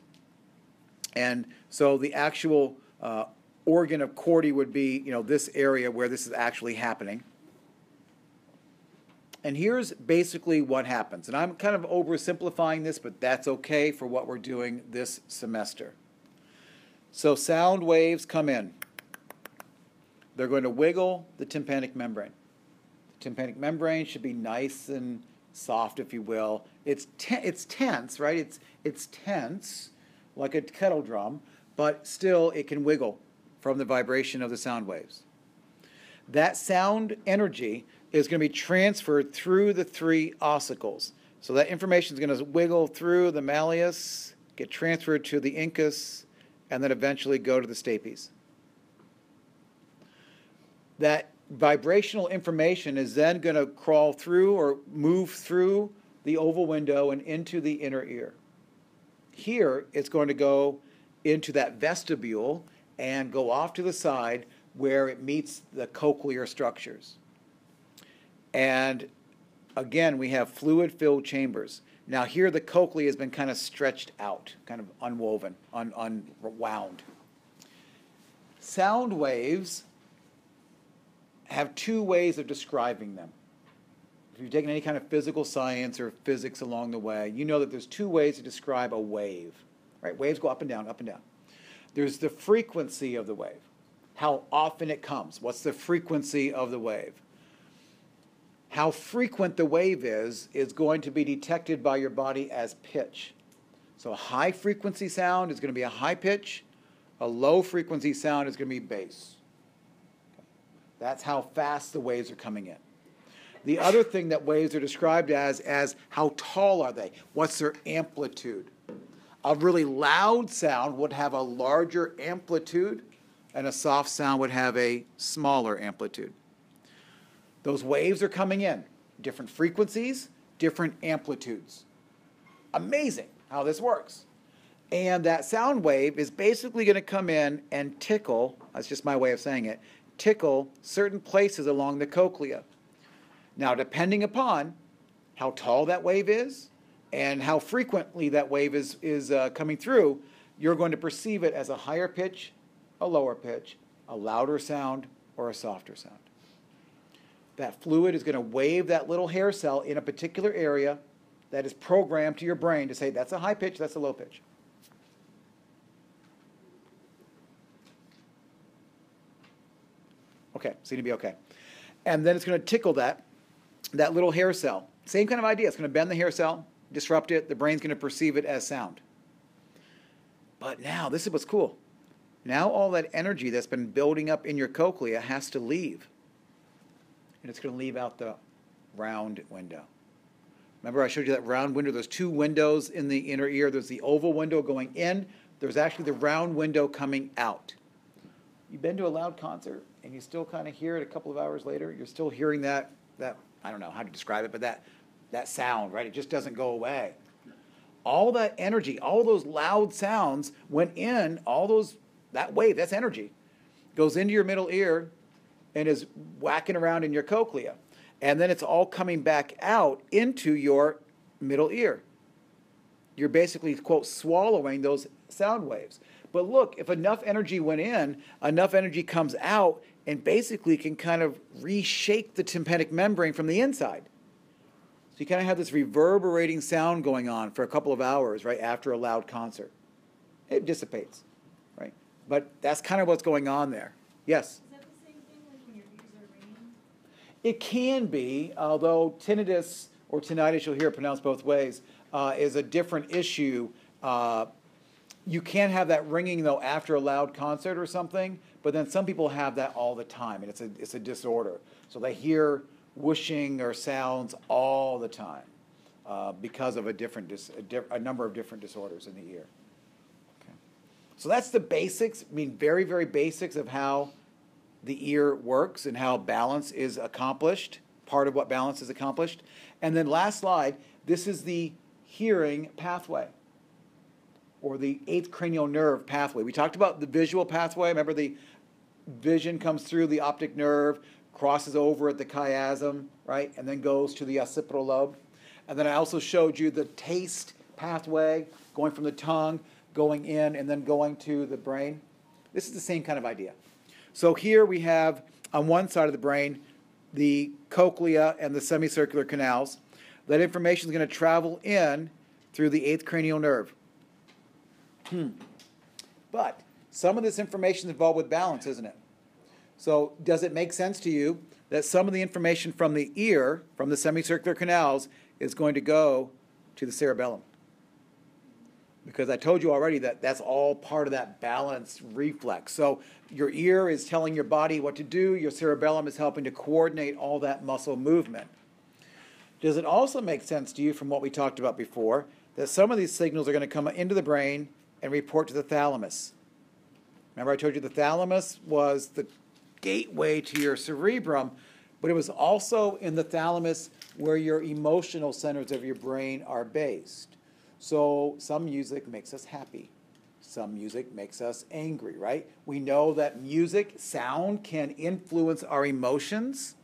And so the actual uh, organ of Corti would be, you know, this area where this is actually happening. And here's basically what happens. And I'm kind of oversimplifying this, but that's okay for what we're doing this semester. So sound waves come in. They're going to wiggle the tympanic membrane. The tympanic membrane should be nice and soft, if you will. It's, te- it's tense, right? It's, it's tense, like a kettle drum, but still it can wiggle from the vibration of the sound waves. That sound energy is going to be transferred through the three ossicles. So that information is going to wiggle through the malleus, get transferred to the incus, and then eventually go to the stapes. That vibrational information is then going to crawl through or move through the oval window and into the inner ear. Here, it's going to go into that vestibule and go off to the side where it meets the cochlear structures. And again, we have fluid filled chambers. Now, here the cochlea has been kind of stretched out, kind of unwoven, un- unwound. Sound waves have two ways of describing them. If you've taken any kind of physical science or physics along the way, you know that there's two ways to describe a wave. Right? Waves go up and down, up and down. There's the frequency of the wave, how often it comes. What's the frequency of the wave? How frequent the wave is is going to be detected by your body as pitch. So a high frequency sound is going to be a high pitch, a low frequency sound is going to be bass. That's how fast the waves are coming in. The other thing that waves are described as as how tall are they? What's their amplitude? A really loud sound would have a larger amplitude, and a soft sound would have a smaller amplitude. Those waves are coming in, different frequencies, different amplitudes. Amazing how this works. And that sound wave is basically going to come in and tickle, that's just my way of saying it, tickle certain places along the cochlea. Now, depending upon how tall that wave is and how frequently that wave is, is uh, coming through, you're going to perceive it as a higher pitch, a lower pitch, a louder sound, or a softer sound. That fluid is going to wave that little hair cell in a particular area that is programmed to your brain to say that's a high pitch, that's a low pitch. Okay, seem to be okay. And then it's going to tickle that, that little hair cell. Same kind of idea. It's going to bend the hair cell, disrupt it. The brain's going to perceive it as sound. But now, this is what's cool. Now, all that energy that's been building up in your cochlea has to leave. And it's going to leave out the round window. Remember, I showed you that round window? There's two windows in the inner ear. There's the oval window going in, there's actually the round window coming out. You've been to a loud concert and you still kind of hear it a couple of hours later. You're still hearing that, that I don't know how to describe it, but that, that sound, right? It just doesn't go away. All that energy, all those loud sounds went in, all those, that wave, that's energy, goes into your middle ear and is whacking around in your cochlea. And then it's all coming back out into your middle ear. You're basically, quote, swallowing those sound waves. But look, if enough energy went in, enough energy comes out and basically can kind of reshake the tympanic membrane from the inside. So you kind of have this reverberating sound going on for a couple of hours, right, after a loud concert. It dissipates, right? But that's kind of what's going on there. Yes? Is that the same thing like when your ears are ringing? It can be, although tinnitus or tinnitus, you'll hear it pronounced both ways, uh, is a different issue. Uh, you can have that ringing though after a loud concert or something, but then some people have that all the time, and it's a it's a disorder. So they hear whooshing or sounds all the time uh, because of a different dis- a, di- a number of different disorders in the ear. Okay. So that's the basics. I mean, very very basics of how the ear works and how balance is accomplished. Part of what balance is accomplished, and then last slide. This is the hearing pathway or the eighth cranial nerve pathway. We talked about the visual pathway. Remember, the vision comes through the optic nerve, crosses over at the chiasm, right, and then goes to the occipital lobe. And then I also showed you the taste pathway going from the tongue, going in, and then going to the brain. This is the same kind of idea. So here we have on one side of the brain the cochlea and the semicircular canals. That information is going to travel in through the eighth cranial nerve. Hmm. But some of this information is involved with balance, isn't it? So, does it make sense to you that some of the information from the ear, from the semicircular canals, is going to go to the cerebellum? Because I told you already that that's all part of that balance reflex. So, your ear is telling your body what to do, your cerebellum is helping to coordinate all that muscle movement. Does it also make sense to you from what we talked about before that some of these signals are going to come into the brain and report to the thalamus. Remember, I told you the thalamus was the gateway to your cerebrum, but it was also in the thalamus where your emotional centers of your brain are based. So, some music makes us happy. Some music makes us angry, right? We know that music, sound, can influence our emotions.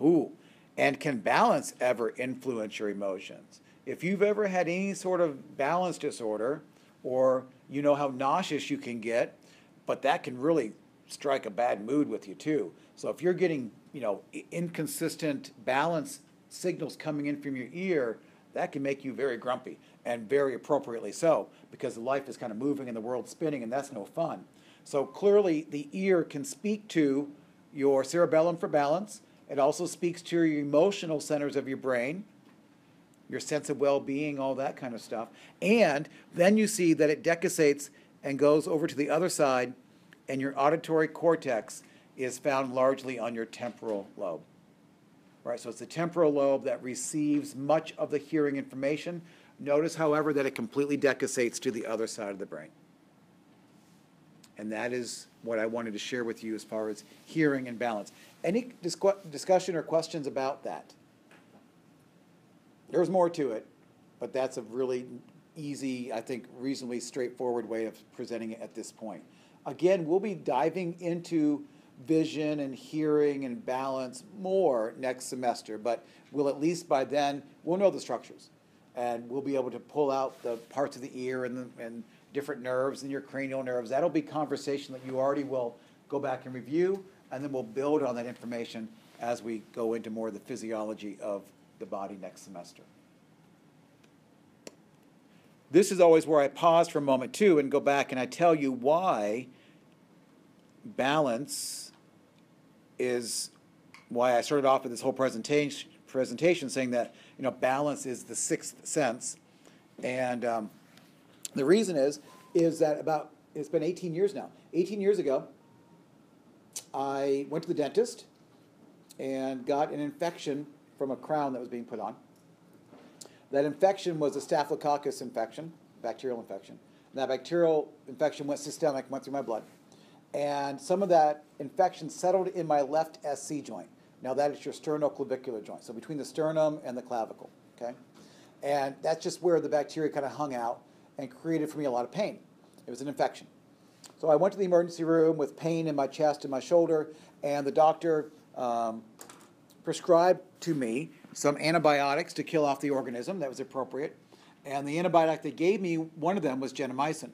Ooh, and can balance ever influence your emotions? If you've ever had any sort of balance disorder, or you know how nauseous you can get, but that can really strike a bad mood with you too. So if you're getting, you know, inconsistent balance signals coming in from your ear, that can make you very grumpy and very appropriately so because life is kind of moving and the world's spinning and that's no fun. So clearly the ear can speak to your cerebellum for balance. It also speaks to your emotional centers of your brain your sense of well being, all that kind of stuff. And then you see that it decussates and goes over to the other side, and your auditory cortex is found largely on your temporal lobe. Right, so it's the temporal lobe that receives much of the hearing information. Notice, however, that it completely decussates to the other side of the brain. And that is what I wanted to share with you as far as hearing and balance. Any discussion or questions about that? There's more to it, but that's a really easy, I think, reasonably straightforward way of presenting it at this point. Again, we'll be diving into vision and hearing and balance more next semester, but we'll at least by then, we'll know the structures. And we'll be able to pull out the parts of the ear and, the, and different nerves and your cranial nerves. That'll be conversation that you already will go back and review, and then we'll build on that information as we go into more of the physiology of the body next semester. This is always where I pause for a moment too and go back and I tell you why balance is why I started off with this whole presentation presentation saying that you know balance is the sixth sense, and um, the reason is is that about it's been 18 years now. 18 years ago, I went to the dentist and got an infection from a crown that was being put on. That infection was a staphylococcus infection, bacterial infection. And that bacterial infection went systemic, went through my blood. And some of that infection settled in my left SC joint. Now that is your sternoclavicular joint, so between the sternum and the clavicle, okay? And that's just where the bacteria kind of hung out and created for me a lot of pain. It was an infection. So I went to the emergency room with pain in my chest and my shoulder, and the doctor um, prescribed to me some antibiotics to kill off the organism. That was appropriate. And the antibiotic they gave me, one of them was gentamicin.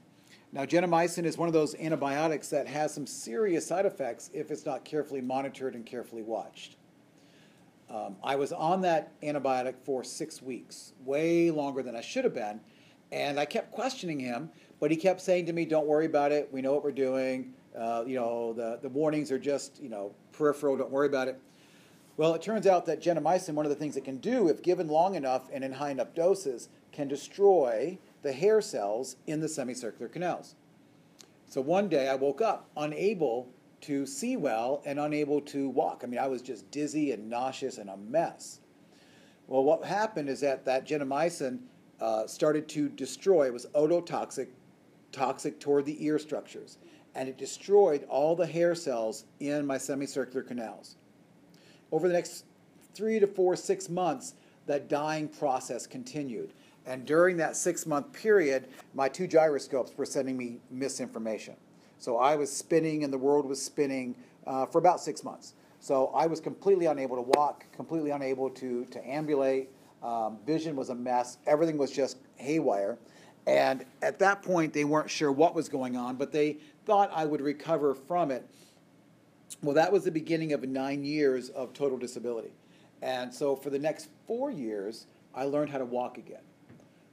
Now, gentamicin is one of those antibiotics that has some serious side effects if it's not carefully monitored and carefully watched. Um, I was on that antibiotic for six weeks, way longer than I should have been. And I kept questioning him, but he kept saying to me, Don't worry about it. We know what we're doing. Uh, you know, the, the warnings are just, you know, peripheral. Don't worry about it. Well, it turns out that gentamicin, one of the things it can do, if given long enough and in high enough doses, can destroy the hair cells in the semicircular canals. So one day I woke up unable to see well and unable to walk. I mean, I was just dizzy and nauseous and a mess. Well, what happened is that that gentamicin uh, started to destroy, it was ototoxic, toxic toward the ear structures, and it destroyed all the hair cells in my semicircular canals. Over the next three to four, six months, that dying process continued. And during that six month period, my two gyroscopes were sending me misinformation. So I was spinning and the world was spinning uh, for about six months. So I was completely unable to walk, completely unable to, to ambulate. Um, vision was a mess. Everything was just haywire. And at that point, they weren't sure what was going on, but they thought I would recover from it. Well, that was the beginning of nine years of total disability. And so for the next four years, I learned how to walk again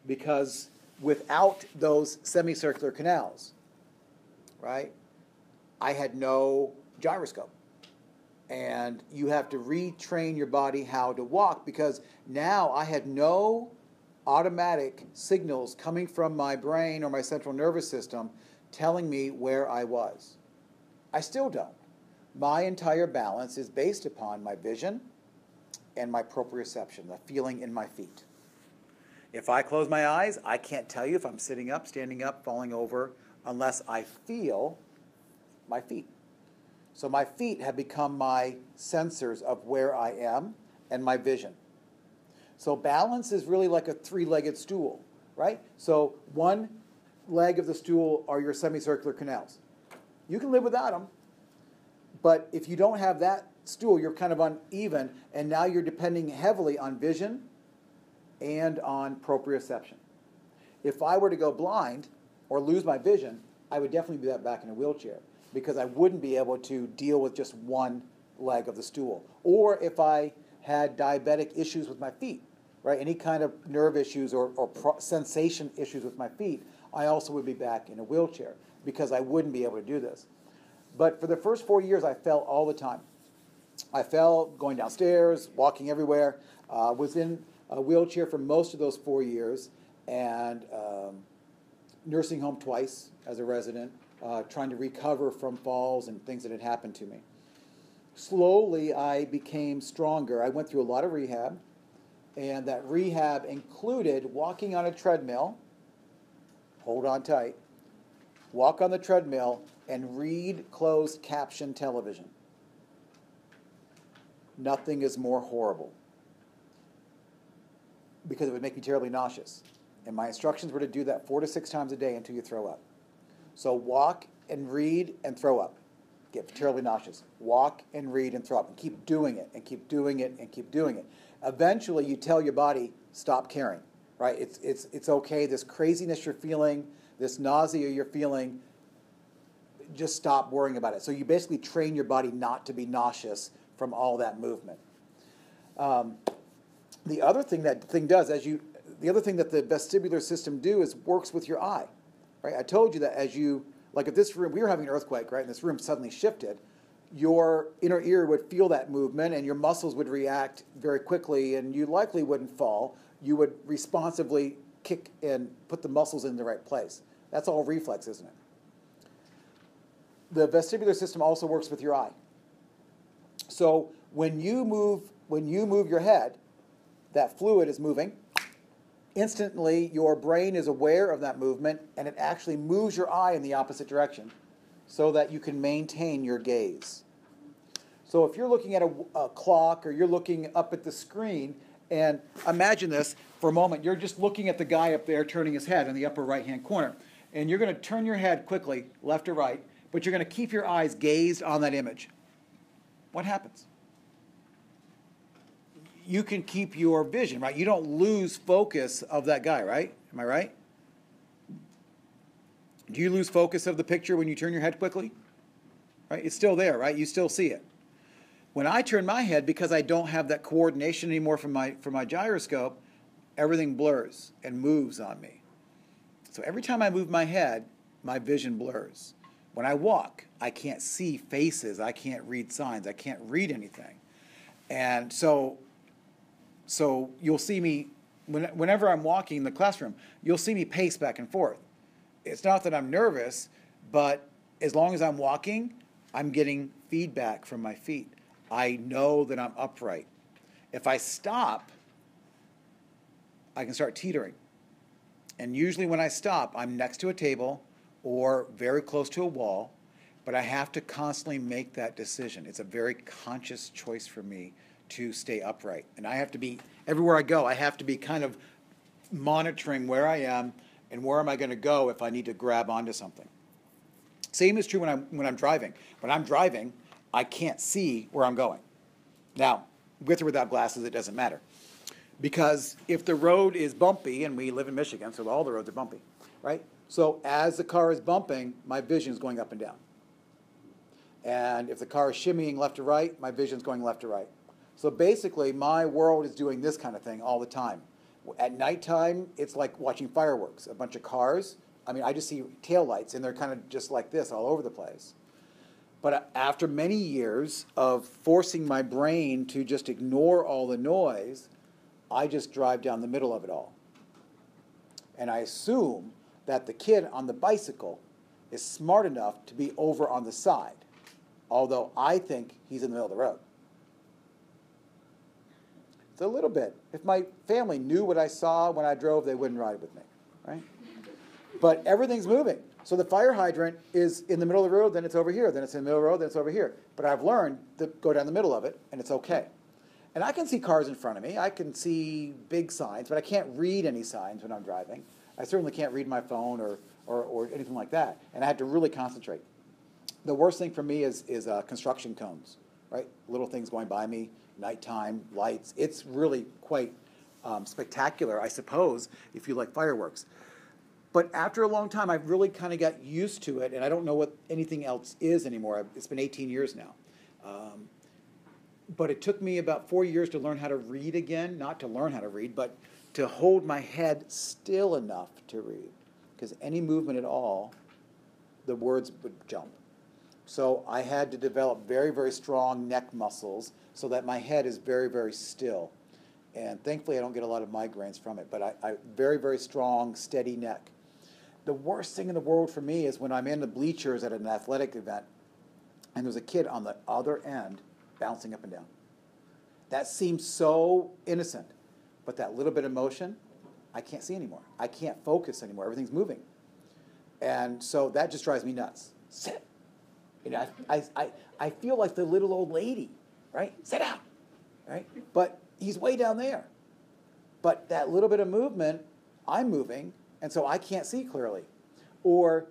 because without those semicircular canals, right, I had no gyroscope. And you have to retrain your body how to walk because now I had no automatic signals coming from my brain or my central nervous system telling me where I was. I still don't. My entire balance is based upon my vision and my proprioception, the feeling in my feet. If I close my eyes, I can't tell you if I'm sitting up, standing up, falling over, unless I feel my feet. So my feet have become my sensors of where I am and my vision. So balance is really like a three legged stool, right? So one leg of the stool are your semicircular canals. You can live without them, but if you don't have that stool, you're kind of uneven, and now you're depending heavily on vision and on proprioception. If I were to go blind or lose my vision, I would definitely be back in a wheelchair because I wouldn't be able to deal with just one leg of the stool. Or if I had diabetic issues with my feet, right, any kind of nerve issues or, or sensation issues with my feet, I also would be back in a wheelchair because I wouldn't be able to do this. But for the first four years, I fell all the time. I fell going downstairs, walking everywhere, uh, was in a wheelchair for most of those four years, and um, nursing home twice as a resident, uh, trying to recover from falls and things that had happened to me. slowly I became stronger. I went through a lot of rehab, and that rehab included walking on a treadmill. Hold on tight. Walk on the treadmill and read closed caption television. Nothing is more horrible because it would make me terribly nauseous. And my instructions were to do that four to six times a day until you throw up. So walk and read and throw up. Get terribly nauseous. Walk and read and throw up. And keep doing it and keep doing it and keep doing it. Eventually, you tell your body, stop caring, right? It's, it's, it's okay. This craziness you're feeling, this nausea you're feeling, just stop worrying about it. So you basically train your body not to be nauseous from all that movement. Um, the other thing that thing does, as you, the other thing that the vestibular system do is works with your eye, right? I told you that as you, like if this room, we were having an earthquake, right, and this room suddenly shifted, your inner ear would feel that movement and your muscles would react very quickly and you likely wouldn't fall. You would responsively kick and put the muscles in the right place. That's all reflex, isn't it? The vestibular system also works with your eye. So when you move, when you move your head, that fluid is moving. Instantly, your brain is aware of that movement and it actually moves your eye in the opposite direction so that you can maintain your gaze. So if you're looking at a, a, clock or you're looking up at the screen, and imagine this for a moment, you're just looking at the guy up there turning his head in the upper right hand corner. And you're going to turn your head quickly, left or right, but you're going to keep your eyes gazed on that image. What happens? You can keep your vision, right? You don't lose focus of that guy, right? Am I right? Do you lose focus of the picture when you turn your head quickly? Right? It's still there, right? You still see it. When I turn my head, because I don't have that coordination anymore from my, from my gyroscope, everything blurs and moves on me. So every time I move my head, my vision blurs. When I walk, I can't see faces, I can't read signs, I can't read anything. And so, so you'll see me, whenever I'm walking in the classroom, you'll see me pace back and forth it's not that I'm nervous, but as long as I'm walking, I'm getting feedback from my feet. I know that I'm upright. If I stop, I can start teetering. And usually when I stop, I'm next to a table or very close to a wall, but I have to constantly make that decision. It's a very conscious choice for me to stay upright. And I have to be, everywhere I go, I have to be kind of monitoring where I am and where am I going to go if I need to grab onto something. Same is true when I'm, when I'm driving. When I'm driving, I can't see where I'm going. Now, with or without glasses, it doesn't matter. Because if the road is bumpy, and we live in Michigan, so all the roads are bumpy, right? So as the car is bumping, my vision is going up and down. And if the car is shimmying left to right, my vision is going left to right. So basically, my world is doing this kind of thing all the time. At nighttime, it's like watching fireworks. A bunch of cars. I mean, I just see taillights, and they're kind of just like this all over the place. But uh, after many years of forcing my brain to just ignore all the noise, I just drive down the middle of it all. And I assume that the kid on the bicycle is smart enough to be over on the side, although I think he's in the middle of the road. A little bit. If my family knew what I saw when I drove, they wouldn't ride with me, right? But everything's moving. So the fire hydrant is in the middle of the road, then it's over here, then it's in the middle of the road, then it's over here. But I've learned to go down the middle of it, and it's okay. And I can see cars in front of me. I can see big signs, but I can't read any signs when I'm driving. I certainly can't read my phone or, or, or anything like that. And I have to really concentrate. The worst thing for me is, is uh, construction cones, right? Little things going by me nighttime lights. It's really quite um, spectacular, I suppose, if you like fireworks. But after a long time, I've really kind of got used to it, and I don't know what anything else is anymore. It's been 18 years now. Um, but it took me about four years to learn how to read again, not to learn how to read, but to hold my head still enough to read. Because any movement at all, the words would jump. So I had to develop very, very strong neck muscles so that my head is very, very still. And thankfully, I don't get a lot of migraines from it, but I, I very, very strong, steady neck. The worst thing in the world for me is when I'm in the bleachers at an athletic event, and there's a kid on the other end bouncing up and down. That seems so innocent, but that little bit of motion, I can't see anymore. I can't focus anymore. Everything's moving. And so that just drives me nuts. Sit. You know, I, I, I, feel like the little old lady, right? Sit down, right? But he's way down there. But that little bit of movement, I'm moving, and so I can't see clearly. Or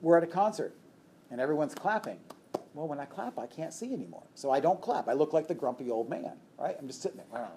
we're at a concert and everyone's clapping. Well, when I clap, I can't see anymore. So I don't clap. I look like the grumpy old man, right? I'm just sitting there.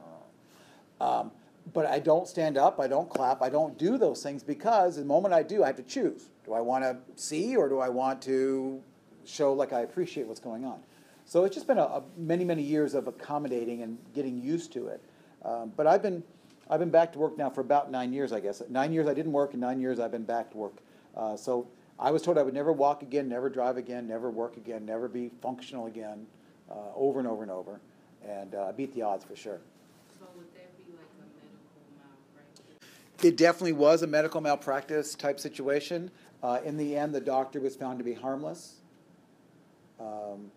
Um, but I don't stand up, I don't clap, I don't do those things because the moment I do, I have to choose. Do I want to see or do I want to show like I appreciate what's going on? So it's just been a, a many, many years of accommodating and getting used to it. Um, but I've been, I've been back to work now for about nine years, I guess. Nine years I didn't work, and nine years I've been back to work. Uh, so I was told I would never walk again, never drive again, never work again, never be functional again, uh, over and over and over. And uh, I beat the odds for sure. So would that be like a medical malpractice? It definitely was a medical malpractice type situation. Uh, in the end, the doctor was found to be harmless. Um,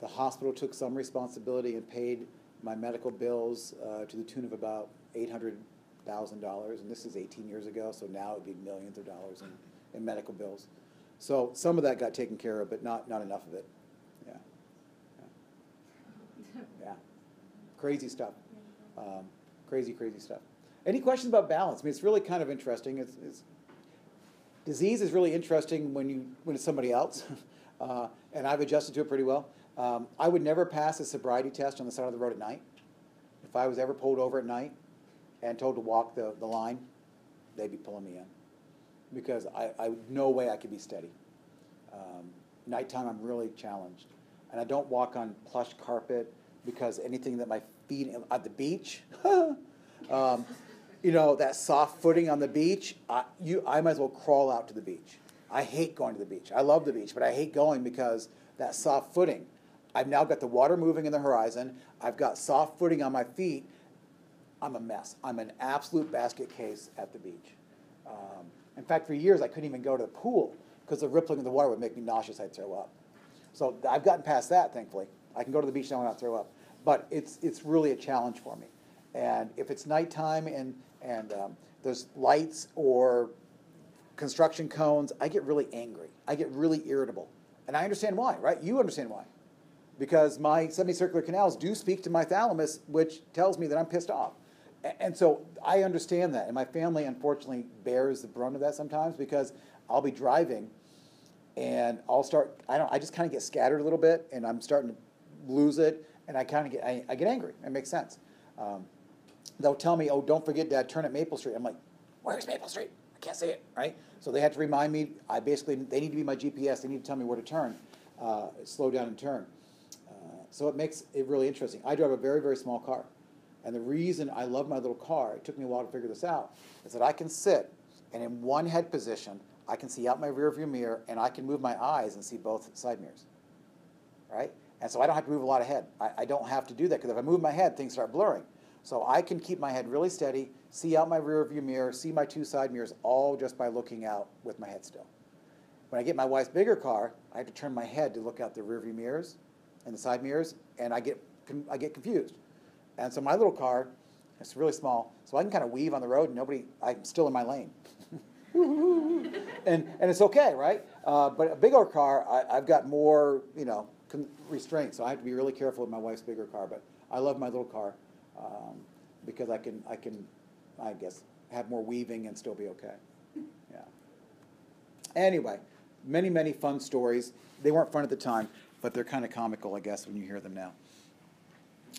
the hospital took some responsibility and paid my medical bills uh, to the tune of about eight hundred thousand dollars, and this is eighteen years ago. So now it'd be millions of dollars in, in medical bills. So some of that got taken care of, but not not enough of it. Yeah, yeah, [LAUGHS] yeah. crazy stuff. Um, crazy, crazy stuff. Any questions about balance? I mean, it's really kind of interesting. It's, it's disease is really interesting when you when it's somebody else, [LAUGHS] uh, and I've adjusted to it pretty well. Um, I would never pass a sobriety test on the side of the road at night. If I was ever pulled over at night and told to walk the, the line, they'd be pulling me in because I, I no way I could be steady. Um, nighttime, I'm really challenged, and I don't walk on plush carpet because anything that my feet at the beach. [LAUGHS] um, you know, that soft footing on the beach, I, you, I might as well crawl out to the beach. I hate going to the beach. I love the beach, but I hate going because that soft footing. I've now got the water moving in the horizon. I've got soft footing on my feet. I'm a mess. I'm an absolute basket case at the beach. Um, in fact, for years, I couldn't even go to the pool because the rippling of the water would make me nauseous. I'd throw up. So I've gotten past that, thankfully. I can go to the beach now and not throw up. But it's, it's really a challenge for me. And if it's nighttime and, and um, there's lights or construction cones, I get really angry. I get really irritable. And I understand why, right? You understand why. Because my semicircular canals do speak to my thalamus, which tells me that I'm pissed off. And so I understand that. And my family, unfortunately, bears the brunt of that sometimes because I'll be driving and I'll start, I don't, I just kind of get scattered a little bit and I'm starting to lose it and I kind of get, I, I get angry. It makes sense. Um, they'll tell me, oh, don't forget, Dad, turn at Maple Street. I'm like, where's Maple Street? I can't say it, right? So they had to remind me. I basically, they need to be my GPS. They need to tell me where to turn, uh, slow down and turn. Uh, so it makes it really interesting. I drive a very, very small car. And the reason I love my little car, it took me a while to figure this out, is that I can sit and in one head position, I can see out my rear view mirror and I can move my eyes and see both side mirrors. Right? And so I don't have to move a lot of head. I, I don't have to do that because if I move my head, things start blurring. So I can keep my head really steady, see out my rear view mirror, see my two side mirrors, all just by looking out with my head still. When I get my wife's bigger car, I have to turn my head to look out the rear view mirrors and the side mirrors, and I get, I get confused. And so my little car, it's really small, so I can kind of weave on the road and nobody, I'm still in my lane. [LAUGHS] and, and it's okay, right? Uh, but a bigger car, I, I've got more, you know, restraint, so I have to be really careful with my wife's bigger car. But I love my little car um, because I can, I can, I guess, have more weaving and still be okay. Yeah. Anyway, many, many fun stories. They weren't fun at the time, but they're kind of comical, I guess, when you hear them now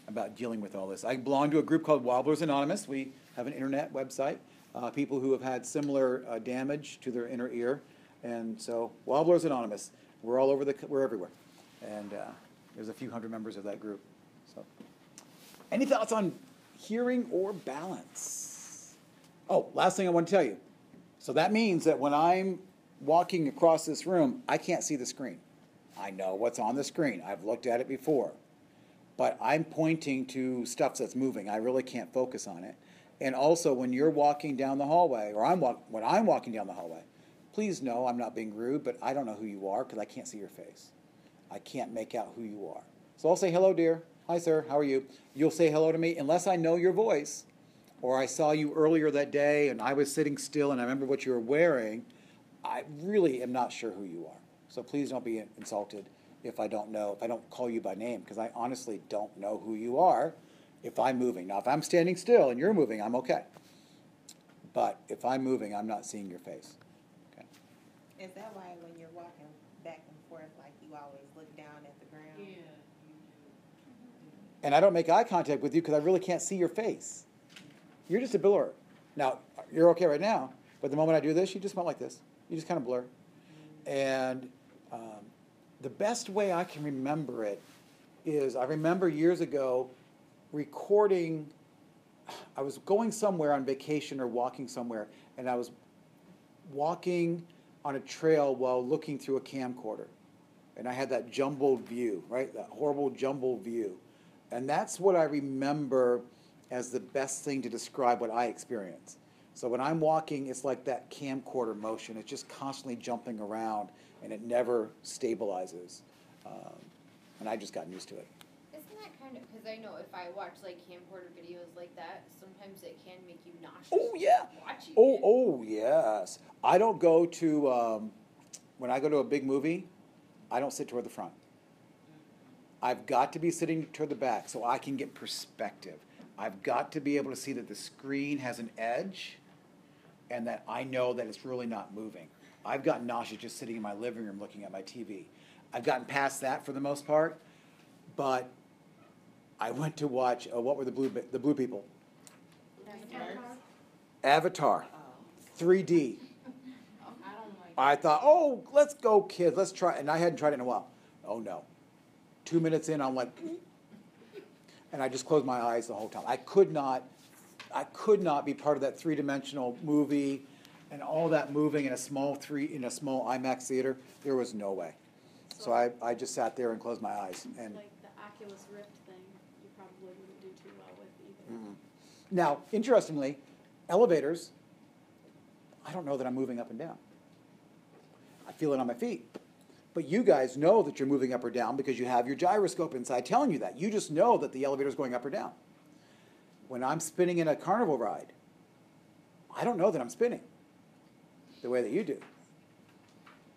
about dealing with all this. I belong to a group called Wobblers Anonymous. We have an internet website. Uh, people who have had similar uh, damage to their inner ear, and so Wobblers Anonymous. We're all over the. We're everywhere, and uh, there's a few hundred members of that group. So, any thoughts on hearing or balance? Oh, last thing I want to tell you. So that means that when I'm walking across this room, I can't see the screen. I know what's on the screen. I've looked at it before but I'm pointing to stuff that's moving. I really can't focus on it. And also, when you're walking down the hallway, or I'm walk- when I'm walking down the hallway, please know I'm not being rude, but I don't know who you are because I can't see your face. I can't make out who you are. So I'll say, hello, dear. Hi, sir. How are you? You'll say hello to me unless I know your voice or I saw you earlier that day and I was sitting still and I remember what you were wearing. I really am not sure who you are. So please don't be insulted if I don't know, if I don't call you by name, because I honestly don't know who you are if I'm moving. Now, if I'm standing still and you're moving, I'm okay. But if I'm moving, I'm not seeing your face. Okay. Is that why when you're walking back and forth, like you always look down at the Yeah, ground? you do. And I don't make eye contact with you because I really can't see your face. You're just a blur. Now, you're okay right now, but the moment I do this, you just went like this. You just kind of blur. And um, the best way I can remember it is I remember years ago recording, I was going somewhere on vacation or walking somewhere, and I was walking on a trail while looking through a camcorder. And I had that jumbled view, right? That horrible jumbled view. And that's what I remember as the best thing to describe what I experience. So when I'm walking, it's like that camcorder motion. It's just constantly jumping around and it never stabilizes. Um, and I just gotten used to it. Isn't that kind of because I know if I watch like camcorder videos like that, sometimes it can make you nauseous. Oh, yeah. Watching Oh, it. oh, yes. I don't go to, um, when I go to a big movie, I don't sit toward the front. I've got to be sitting toward the back so I can get perspective. I've got to be able to see that the screen has an edge and that I know that it's really not moving. I've gotten nauseous just sitting in my living room looking at my TV. I've gotten past that for the most part, but I went to watch, uh, what were the blue, the blue people? Avatar, 3D. I thought, oh, let's go, kids, let's try. And I hadn't tried it in a while. Oh no. Two minutes in, I'm like, and I just closed my eyes the whole time. I could not, I could not be part of that three dimensional movie and all that moving in a small three in a small IMAX theater. There was no way. So I, I just sat there and closed my eyes. And Like the Oculus Rift thing, you probably wouldn't do too well with either. Mm-mm. now, interestingly, elevators. I don't know that I'm moving up and down. I feel it on my feet. But you guys know that you're moving up or down because you have your gyroscope inside telling you that. You just know that the elevator is going up or down. When I'm spinning in a carnival ride, I don't know that I'm spinning the way that you do.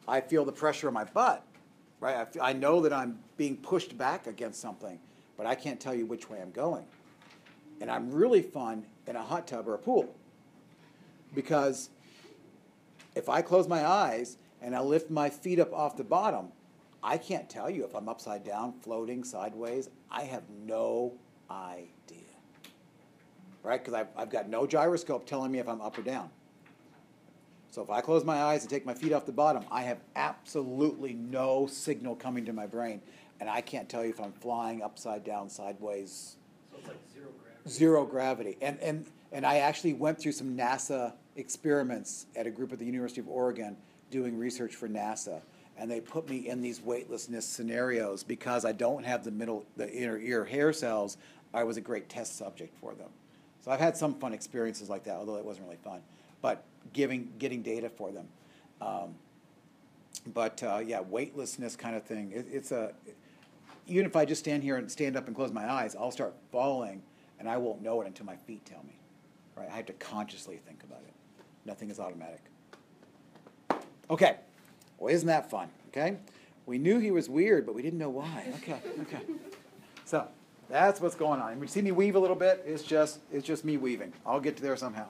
I feel the pressure on my butt, right? I, feel, I know that I'm being pushed back against something, but I can't tell you which way I'm going. And I'm really fun in a hot tub or a pool because if I close my eyes and I lift my feet up off the bottom, I can't tell you if I'm upside down, floating, sideways. I have no idea. Right? Because I've, I've got no gyroscope telling me if I'm up or down. So if I close my eyes and take my feet off the bottom, I have absolutely no signal coming to my brain. And I can't tell you if I'm flying upside down, sideways, So it's like zero gravity. zero gravity. And, and, and I actually went through some NASA experiments at a group at the University of Oregon doing research for NASA. And they put me in these weightlessness scenarios because I don't have the middle, the inner ear hair cells. I was a great test subject for them. So I've had some fun experiences like that, although it wasn't really fun. But giving, getting data for them. Um, but uh, yeah, weightlessness kind of thing. It, it's a, even if I just stand here and stand up and close my eyes, I'll start falling, and I won't know it until my feet tell me. Right? I have to consciously think about it. Nothing is automatic. Okay. Well, isn't that fun? Okay. We knew he was weird, but we didn't know why. Okay. Okay. So that's what's going on. You see me weave a little bit. It's just it's just me weaving. I'll get to there somehow.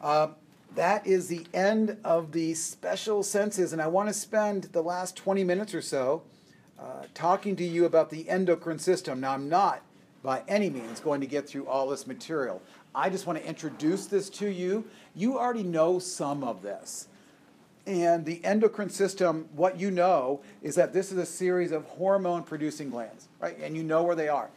Uh, that is the end of the special senses, and I want to spend the last 20 minutes or so uh, talking to you about the endocrine system. Now, I'm not by any means going to get through all this material. I just want to introduce this to you. You already know some of this. And the endocrine system, what you know is that this is a series of hormone producing glands, right? And you know where they are.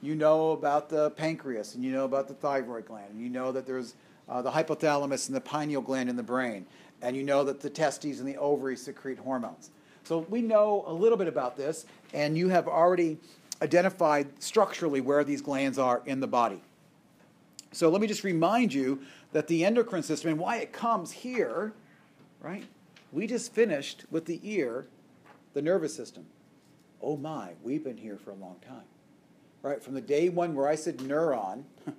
You know about the pancreas, and you know about the thyroid gland, and you know that there's uh, the hypothalamus and the pineal gland in the brain, and you know that the testes and the ovaries secrete hormones. So we know a little bit about this, and you have already identified structurally where these glands are in the body. So let me just remind you that the endocrine system and why it comes here, right? We just finished with the ear, the nervous system. oh my, we've been here for a long time. Right? From the day one where I said neuron, [LAUGHS]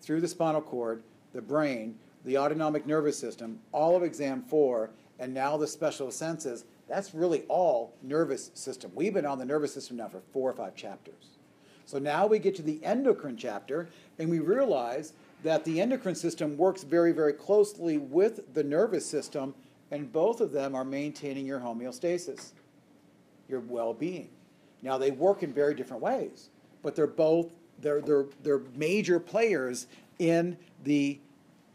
through the spinal cord, the brain, the autonomic nervous system, all of exam four, and now the special senses, that's really all nervous system. We've been on the nervous system now for four or five chapters. So now we get to the endocrine chapter, and we realize that the endocrine system works very, very closely with the nervous system, and both of them are maintaining your homeostasis, your well being. Now, they work in very different ways, but they're both they're, they're, they're major players in the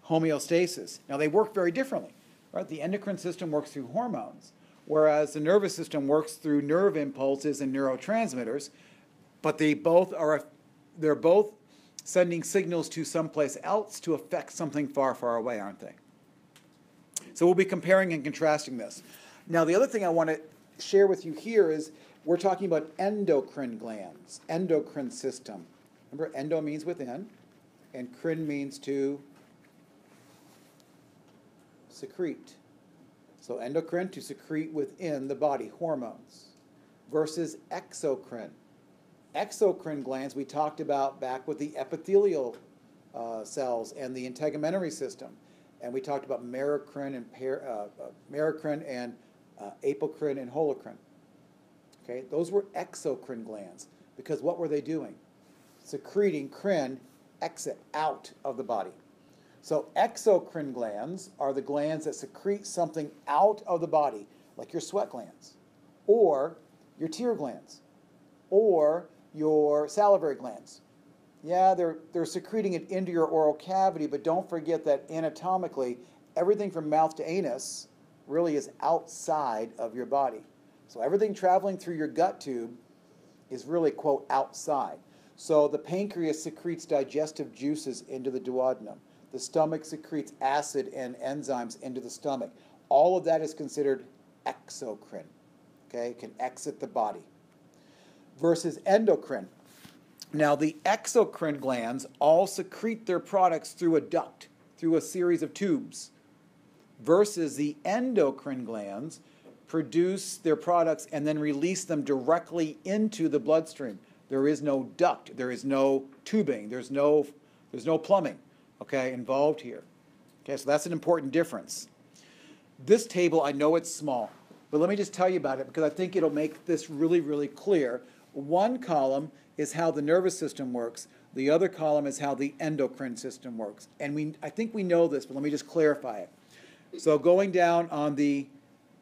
homeostasis. Now, they work very differently. Right? The endocrine system works through hormones, whereas the nervous system works through nerve impulses and neurotransmitters, but they both are they're both sending signals to someplace else to affect something far, far away, aren't they? So we'll be comparing and contrasting this. Now, the other thing I want to share with you here is we're talking about endocrine glands, endocrine system. Remember, endo means within, and crine means to secrete. So endocrine to secrete within the body hormones versus exocrine. Exocrine glands we talked about back with the epithelial uh, cells and the integumentary system, and we talked about merocrine and per, uh, uh, merocrine and uh, apocrine and holocrine. Okay, those were exocrine glands because what were they doing? Secreting crine exit out of the body. So exocrine glands are the glands that secrete something out of the body, like your sweat glands, or your tear glands, or your salivary glands. Yeah, they're, they're secreting it into your oral cavity, but don't forget that anatomically, everything from mouth to anus really is outside of your body. So everything traveling through your gut tube is really, quote, outside. So the pancreas secretes digestive juices into the duodenum. The stomach secretes acid and enzymes into the stomach. All of that is considered exocrine. Okay, it can exit the body. Versus endocrine. Now, the exocrine glands all secrete their products through a duct, through a series of tubes, versus the endocrine glands produce their products and then release them directly into the bloodstream. There is no duct, there is no tubing, there's no, there's no plumbing okay, involved here. Okay, so that's an important difference. This table, I know it's small, but let me just tell you about it because I think it'll make this really, really clear. One column is how the nervous system works. The other column is how the endocrine system works. And we, I think we know this, but let me just clarify it. So going down on the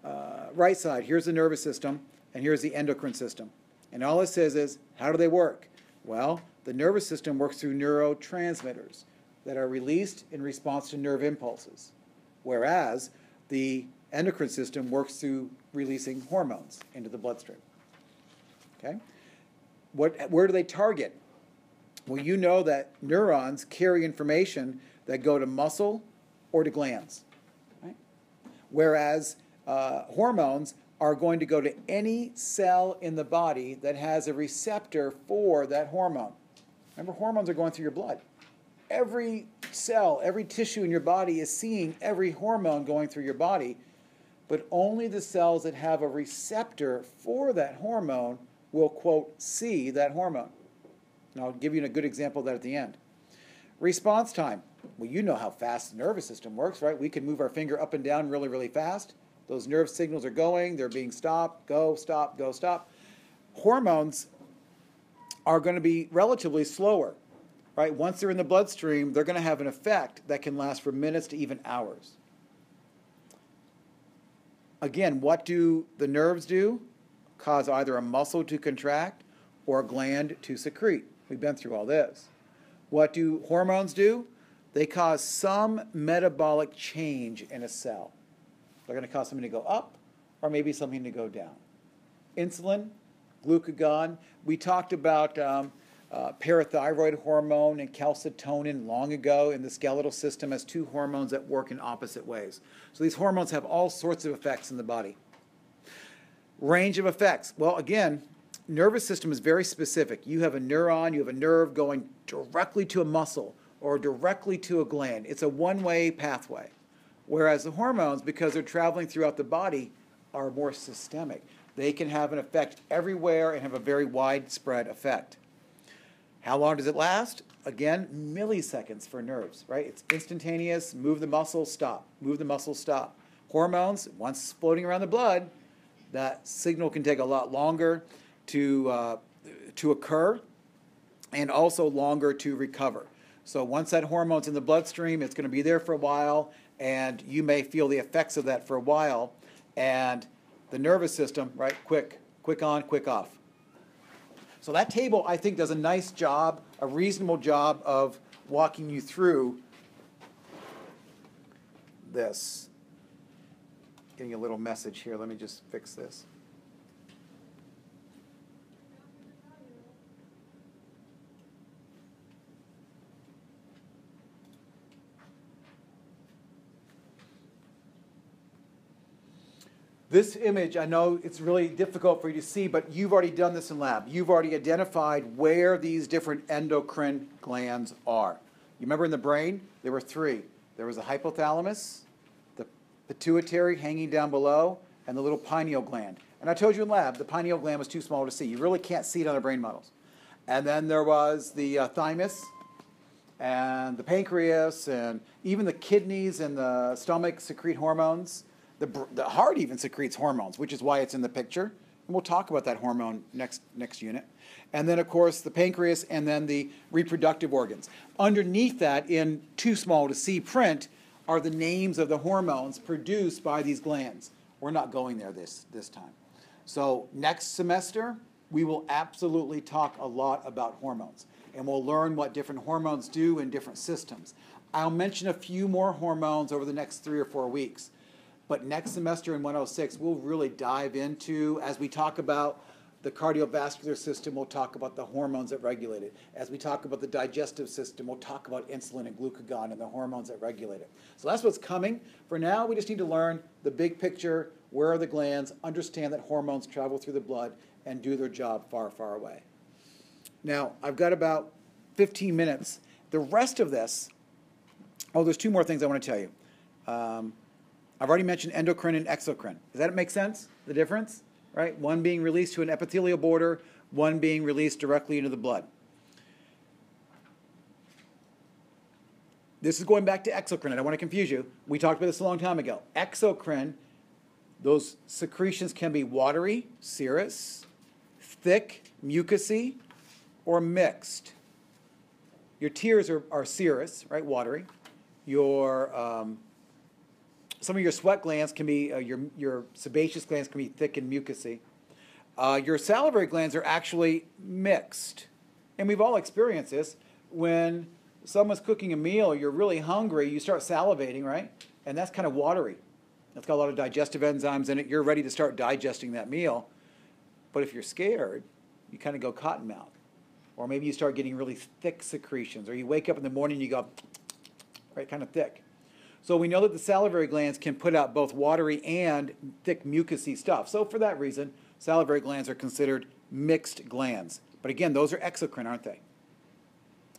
uh, right side, here's the nervous system, and here's the endocrine system. And all it says is, how do they work? Well, the nervous system works through neurotransmitters that are released in response to nerve impulses, whereas the endocrine system works through releasing hormones into the bloodstream. Okay? What, where do they target? Well, you know that neurons carry information that go to muscle or to glands, right? Whereas uh, hormones are going to go to any cell in the body that has a receptor for that hormone. Remember, hormones are going through your blood every cell, every tissue in your body is seeing every hormone going through your body, but only the cells that have a receptor for that hormone will, quote, see that hormone. And I'll give you a good example of that at the end. Response time. Well, you know how fast the nervous system works, right? We can move our finger up and down really, really fast. Those nerve signals are going, they're being stopped, go, stop, go, stop. Hormones are going to be relatively slower right? Once they're in the bloodstream, they're going to have an effect that can last for minutes to even hours. Again, what do the nerves do? Cause either a muscle to contract or a gland to secrete. We've been through all this. What do hormones do? They cause some metabolic change in a cell. They're going to cause something to go up or maybe something to go down. Insulin, glucagon. We talked about um, uh, parathyroid hormone and calcitonin long ago in the skeletal system as two hormones that work in opposite ways. So these hormones have all sorts of effects in the body. Range of effects. Well, again, nervous system is very specific. You have a neuron, you have a nerve going directly to a muscle or directly to a gland. It's a one way pathway. Whereas the hormones, because they're traveling throughout the body, are more systemic. They can have an effect everywhere and have a very widespread effect. How long does it last? Again, milliseconds for nerves, right? It's instantaneous. Move the muscle, stop. Move the muscle, stop. Hormones, once floating around the blood, that signal can take a lot longer to, uh, to occur and also longer to recover. So once that hormone's in the bloodstream, it's going to be there for a while, and you may feel the effects of that for a while. And the nervous system, right? Quick, quick on, quick off. So that table, I think, does a nice job, a reasonable job of walking you through this. Getting a little message here. Let me just fix this. This image, I know it's really difficult for you to see, but you've already done this in lab. You've already identified where these different endocrine glands are. You remember in the brain, there were three. There was the hypothalamus, pituitary hanging down below, and the little pineal gland. And I told you in lab, the pineal gland was too small to see. You really can't see it on the brain models. And then there was the uh, thymus, and the pancreas, and even the kidneys and the stomach secrete hormones. The, the heart even secretes hormones, which is why it's in the picture. And we'll talk about that hormone next, next unit. And then, of course, the pancreas and then the reproductive organs. Underneath that, in too small to see print, are the names of the hormones produced by these glands. We're not going there this, this time. So, next semester, we will absolutely talk a lot about hormones. And we'll learn what different hormones do in different systems. I'll mention a few more hormones over the next three or four weeks. But next semester in 106, we'll really dive into, as we talk about the cardiovascular system, we'll talk about the hormones that regulate it. As we talk about the digestive system, we'll talk about insulin and glucagon and the hormones that regulate it. So that's what's coming. For now, we just need to learn the big picture where are the glands, understand that hormones travel through the blood, and do their job far, far away. Now, I've got about 15 minutes. The rest of this, oh, there's two more things I want to tell you. Um, I've already mentioned endocrine and exocrine. Does that make sense? The difference? Right? One being released to an epithelial border, one being released directly into the blood. This is going back to exocrine. I don't want to confuse you. We talked about this a long time ago. Exocrine, those secretions can be watery, serous, thick, mucousy, or mixed. Your tears are, are serous, right? Watery. Your um, some of your sweat glands can be, uh, your, your sebaceous glands can be thick and mucousy. Uh, your salivary glands are actually mixed. And we've all experienced this. When someone's cooking a meal, you're really hungry, you start salivating, right? And that's kind of watery. It's got a lot of digestive enzymes in it. You're ready to start digesting that meal. But if you're scared, you kind of go cotton mouth. Or maybe you start getting really thick secretions. Or you wake up in the morning and you go, [TSK] right, kind of thick. So we know that the salivary glands can put out both watery and thick mucousy stuff. So for that reason, salivary glands are considered mixed glands. But again, those are exocrine, aren't they?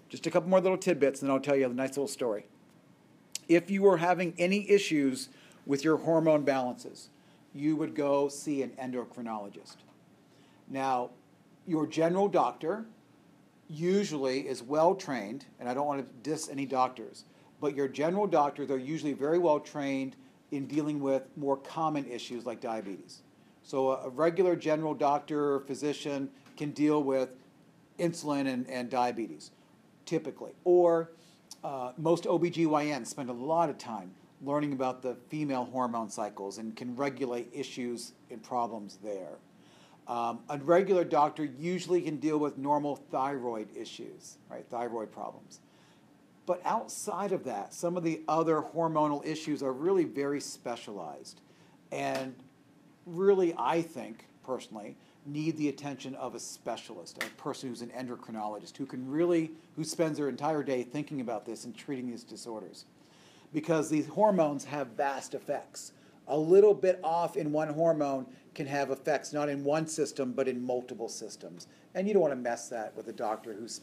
Just a couple more little tidbits, and then I'll tell you a nice little story. If you were having any issues with your hormone balances, you would go see an endocrinologist. Now, your general doctor usually is well trained, and I don't want to diss any doctors, but your general doctors are usually very well trained in dealing with more common issues like diabetes. So a, regular general doctor or physician can deal with insulin and, and diabetes, typically. Or uh, most OBGYNs spend a lot of time learning about the female hormone cycles and can regulate issues and problems there. Um, a regular doctor usually can deal with normal thyroid issues, right? Thyroid problems. But outside of that, some of the other hormonal issues are really very specialized and really, I think, personally, need the attention of a specialist, a person who's an endocrinologist, who can really, who spends their entire day thinking about this and treating these disorders. Because these hormones have vast effects. A little bit off in one hormone can have effects not in one system, but in multiple systems. And you don't want to mess that with a doctor who's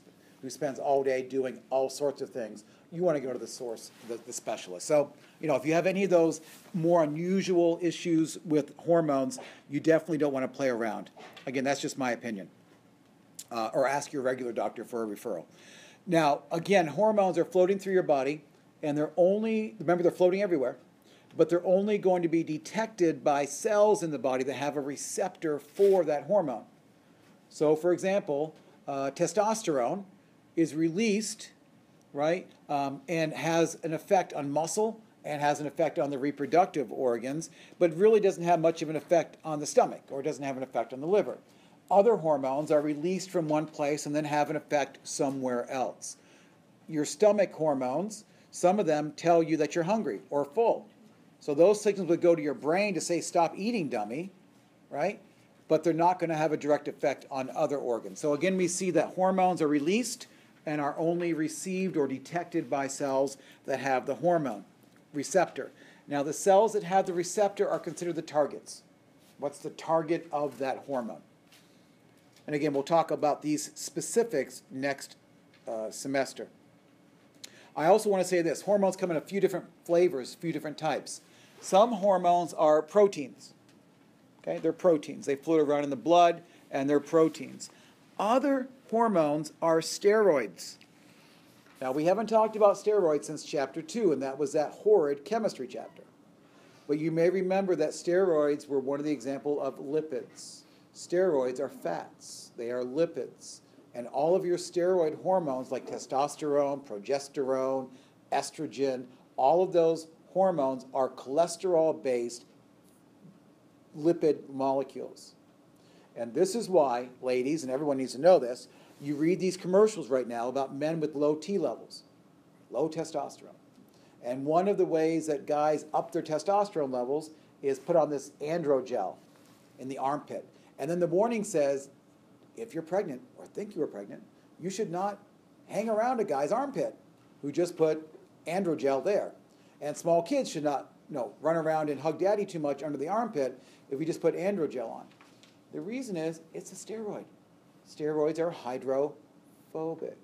who spends all day doing all sorts of things, you want to go to the source, the, the specialist. So, you know, if you have any of those more unusual issues with hormones, you definitely don't want to play around. Again, that's just my opinion. Uh, or ask your regular doctor for a referral. Now, again, hormones are floating through your body, and they're only, remember, they're floating everywhere, but they're only going to be detected by cells in the body that have a receptor for that hormone. So, for example, uh, testosterone is released, right, um, and has an effect on muscle and has an effect on the reproductive organs, but really doesn't have much of an effect on the stomach or doesn't have an effect on the liver. Other hormones are released from one place and then have an effect somewhere else. Your stomach hormones, some of them tell you that you're hungry or full. So those signals would go to your brain to say, stop eating, dummy, right? But they're not going to have a direct effect on other organs. So again, we see that hormones are released and are only received or detected by cells that have the hormone receptor. Now, the cells that have the receptor are considered the targets. What's the target of that hormone? And again, we'll talk about these specifics next uh, semester. I also want to say this hormones come in a few different flavors, a few different types. Some hormones are proteins. Okay, they're proteins. They float around in the blood and they're proteins. Other hormones are steroids. Now, we haven't talked about steroids since chapter 2, and that was that horrid chemistry chapter. But you may remember that steroids were one of the example of lipids. Steroids are fats, they are lipids. And all of your steroid hormones like testosterone, progesterone, estrogen, all of those hormones are cholesterol based lipid molecules. And this is why, ladies, and everyone needs to know this, you read these commercials right now about men with low T levels, low testosterone. And one of the ways that guys up their testosterone levels is put on this androgel in the armpit. And then the warning says if you're pregnant or think you are pregnant, you should not hang around a guy's armpit who just put androgel there. And small kids should not you know, run around and hug daddy too much under the armpit if we just put androgel on. The reason is it's a steroid. Steroids are hydrophobic.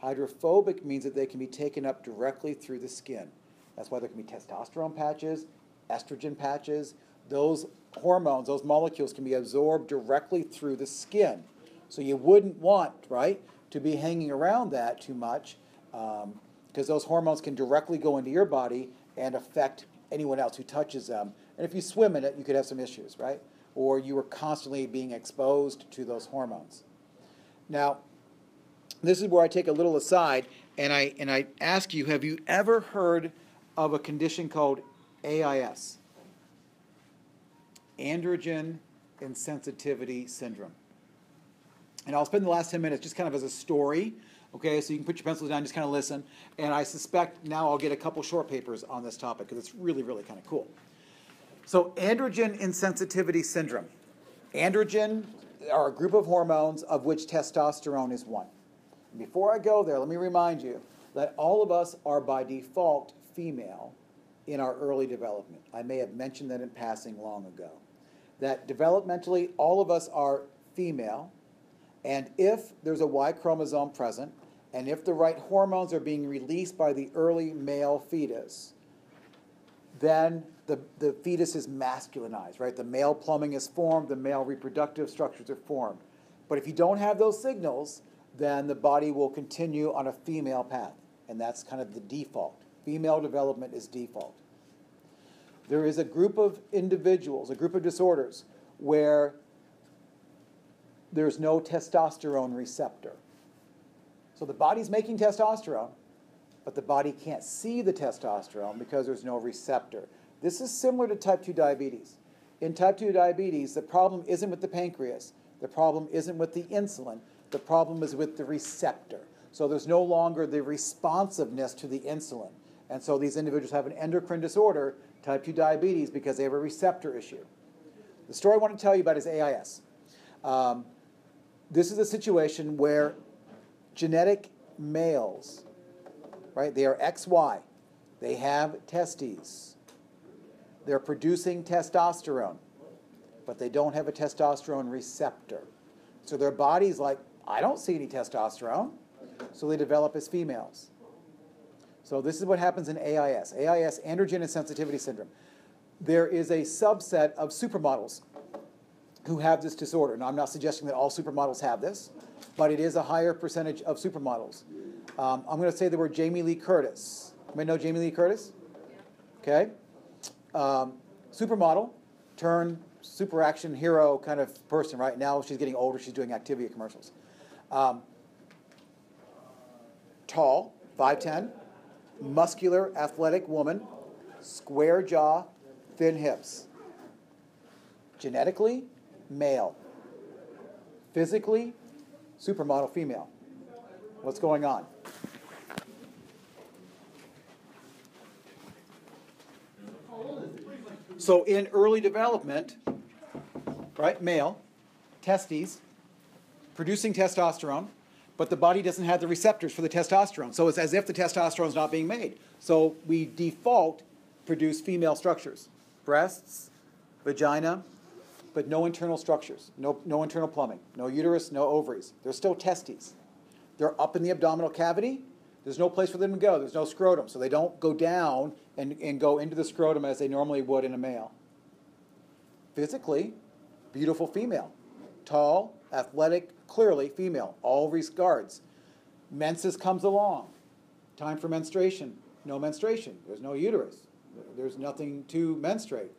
Hydrophobic means that they can be taken up directly through the skin. That's why there can be testosterone patches, estrogen patches. Those hormones, those molecules can be absorbed directly through the skin. So you wouldn't want, right, to be hanging around that too much because um, those hormones can directly go into your body and affect anyone else who touches them. And if you swim in it, you could have some issues, right? Or you were constantly being exposed to those hormones. Now, this is where I take a little aside and I, and I ask you have you ever heard of a condition called AIS? Androgen insensitivity syndrome. And I'll spend the last 10 minutes just kind of as a story, okay? So you can put your pencils down, just kind of listen. And I suspect now I'll get a couple short papers on this topic because it's really, really kind of cool. So, androgen insensitivity syndrome. Androgen are a group of hormones of which testosterone is one. Before I go there, let me remind you that all of us are by default female in our early development. I may have mentioned that in passing long ago. That developmentally, all of us are female, and if there's a Y chromosome present, and if the right hormones are being released by the early male fetus, then the, the fetus is masculinized, right? The male plumbing is formed, the male reproductive structures are formed. But if you don't have those signals, then the body will continue on a female path. And that's kind of the default. Female development is default. There is a group of individuals, a group of disorders, where there's no testosterone receptor. So the body's making testosterone, but the body can't see the testosterone because there's no receptor. This is similar to type 2 diabetes. In type 2 diabetes, the problem isn't with the pancreas, the problem isn't with the insulin, the problem is with the receptor. So there's no longer the responsiveness to the insulin. And so these individuals have an endocrine disorder, type 2 diabetes, because they have a receptor issue. The story I want to tell you about is AIS. Um, this is a situation where genetic males, right, they are XY, they have testes, they're producing testosterone, but they don't have a testosterone receptor. So their body's like, I don't see any testosterone. so they develop as females. So this is what happens in AIS. AIS, androgen insensitivity syndrome. There is a subset of supermodels who have this disorder. Now, I'm not suggesting that all supermodels have this, but it is a higher percentage of supermodels. Um, I'm going to say the word Jamie Lee Curtis. Anybody know Jamie Lee Curtis? Okay. Um, supermodel, turn super action hero kind of person. Right now, she's getting older. She's doing Activia commercials. Um, tall, 5'10", muscular, athletic woman, square jaw, thin hips. Genetically, male. Physically, supermodel female. What's going on? So in early development, right, male, testes, producing testosterone, but the body doesn't have the receptors for the testosterone. So it's as if the testosterone is not being made. So we default produce female structures, breasts, vagina, but no internal structures, no, no internal plumbing, no uterus, no ovaries. They're still testes. They're up in the abdominal cavity. There's no place for them to go. There's no scrotum. So they don't go down and, and go into the scrotum as they normally would in a male. Physically, beautiful female. Tall, athletic, clearly female, all regards. Menses comes along. Time for menstruation. No menstruation. There's no uterus. There's nothing to menstruate.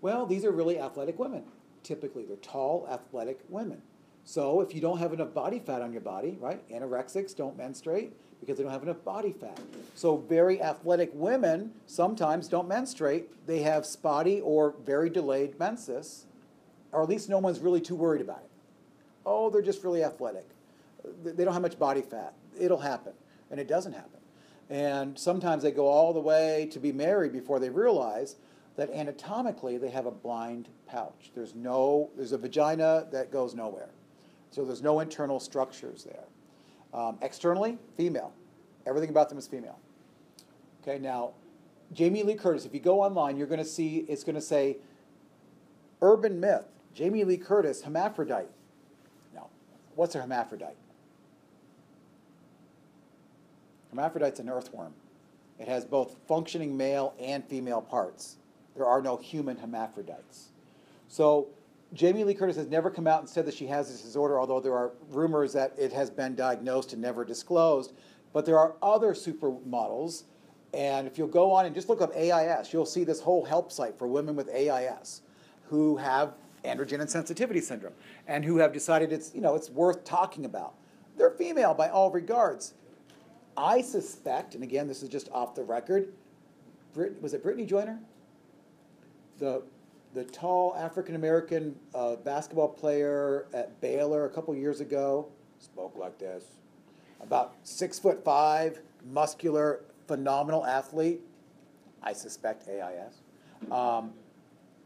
Well, these are really athletic women. Typically, they're tall, athletic women. So if you don't have enough body fat on your body, right? Anorexics don't menstruate because they don't have enough body fat. So very athletic women sometimes don't menstruate. They have spotty or very delayed menses, or at least no one's really too worried about it. Oh, they're just really athletic. They don't have much body fat. It'll happen. And it doesn't happen. And sometimes they go all the way to be married before they realize that anatomically they have a blind pouch. There's no, there's a vagina that goes nowhere. So there's no internal structures there. Um, externally, female. Everything about them is female. Okay, now, Jamie Lee Curtis, if you go online, you're going to see it's going to say urban myth, Jamie Lee Curtis, hermaphrodite. Now, what's a hermaphrodite? Hermaphrodite's an earthworm. It has both functioning male and female parts. There are no human hermaphrodites. So Jamie Lee Curtis has never come out and said that she has this disorder, although there are rumors that it has been diagnosed and never disclosed. But there are other supermodels, and if you'll go on and just look up AIS, you'll see this whole help site for women with AIS who have androgen insensitivity syndrome and who have decided it's you know it's worth talking about. They're female by all regards. I suspect, and again, this is just off the record. Brit, was it Brittany Joyner? The the tall African American uh, basketball player at Baylor a couple years ago spoke like this. About six foot five, muscular, phenomenal athlete. I suspect AIS. Um,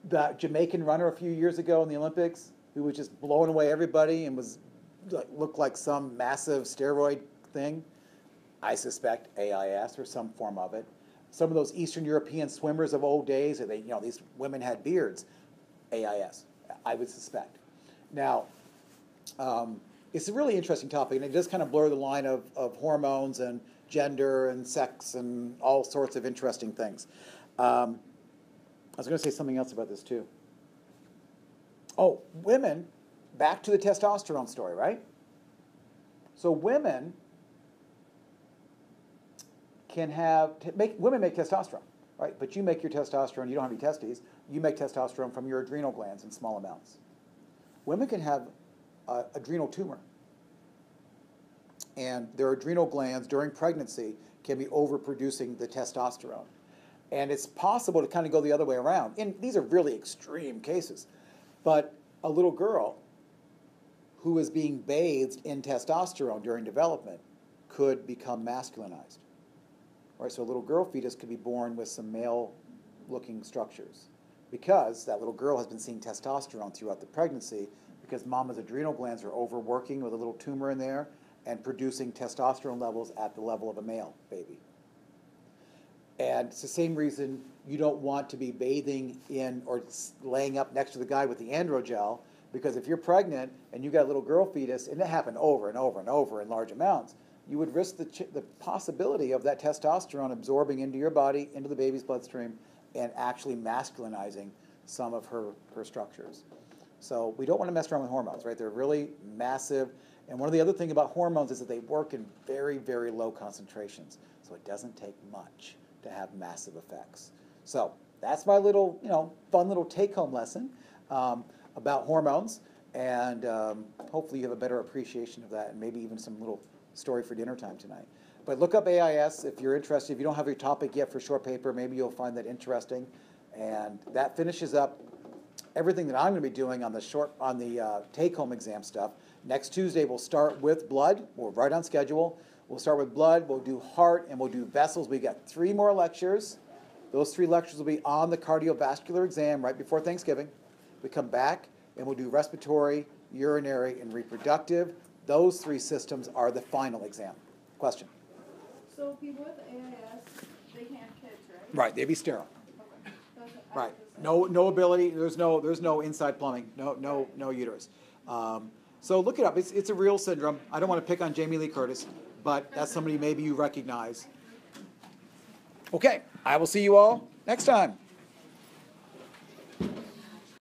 the Jamaican runner a few years ago in the Olympics who was just blowing away everybody and was like, looked like some massive steroid thing. I suspect AIS or some form of it some of those Eastern European swimmers of old days, they, you know, these women had beards. AIS, I would suspect. Now, um, it's a really interesting topic, and it does kind of blur the line of, of hormones and gender and sex and all sorts of interesting things. Um, I was going to say something else about this too. Oh, women, back to the testosterone story, right? So women can have make women make testosterone, right? But you make your testosterone. You don't have any testes. You make testosterone from your adrenal glands in small amounts. Women can have adrenal tumor, and their adrenal glands during pregnancy can be overproducing the testosterone, and it's possible to kind of go the other way around. And these are really extreme cases, but a little girl who is being bathed in testosterone during development could become masculinized. Right, so a little girl fetus could be born with some male looking structures because that little girl has been seeing testosterone throughout the pregnancy because mama's adrenal glands are overworking with a little tumor in there and producing testosterone levels at the level of a male baby. And it's the same reason you don't want to be bathing in or laying up next to the guy with the androgel because if you're pregnant and you got a little girl fetus, and that happened over and over and over in large amounts, you would risk the, ch- the possibility of that testosterone absorbing into your body, into the baby's bloodstream, and actually masculinizing some of her, her structures. So we don't want to mess around with hormones, right? They're really massive. And one of the other thing about hormones is that they work in very, very low concentrations. So it doesn't take much to have massive effects. So that's my little, you know, fun little take-home lesson um, about hormones. And um, hopefully you have a better appreciation of that and maybe even some little story for dinner time tonight. But look up AIS if you're interested. If you don't have your topic yet for short paper, maybe you'll find that interesting. And that finishes up everything that I'm going to be doing on the short on the uh, take-home exam stuff. Next Tuesday we'll start with blood. We're right on schedule. We'll start with blood. We'll do heart and we'll do vessels. We got three more lectures. Those three lectures will be on the cardiovascular exam right before Thanksgiving. We come back and we'll do respiratory, urinary, and reproductive. Those three systems are the final exam. Question? So people with AIS, they can't kids, right? Right, they'd be sterile. Okay. That's what I Right. No, no ability. There's no, there's no inside plumbing. No, no, no uterus. Um, so look it up. It's, it's a real syndrome. I don't want to pick on Jamie Lee Curtis, but that's somebody maybe you recognize. Okay, I will see you all next time.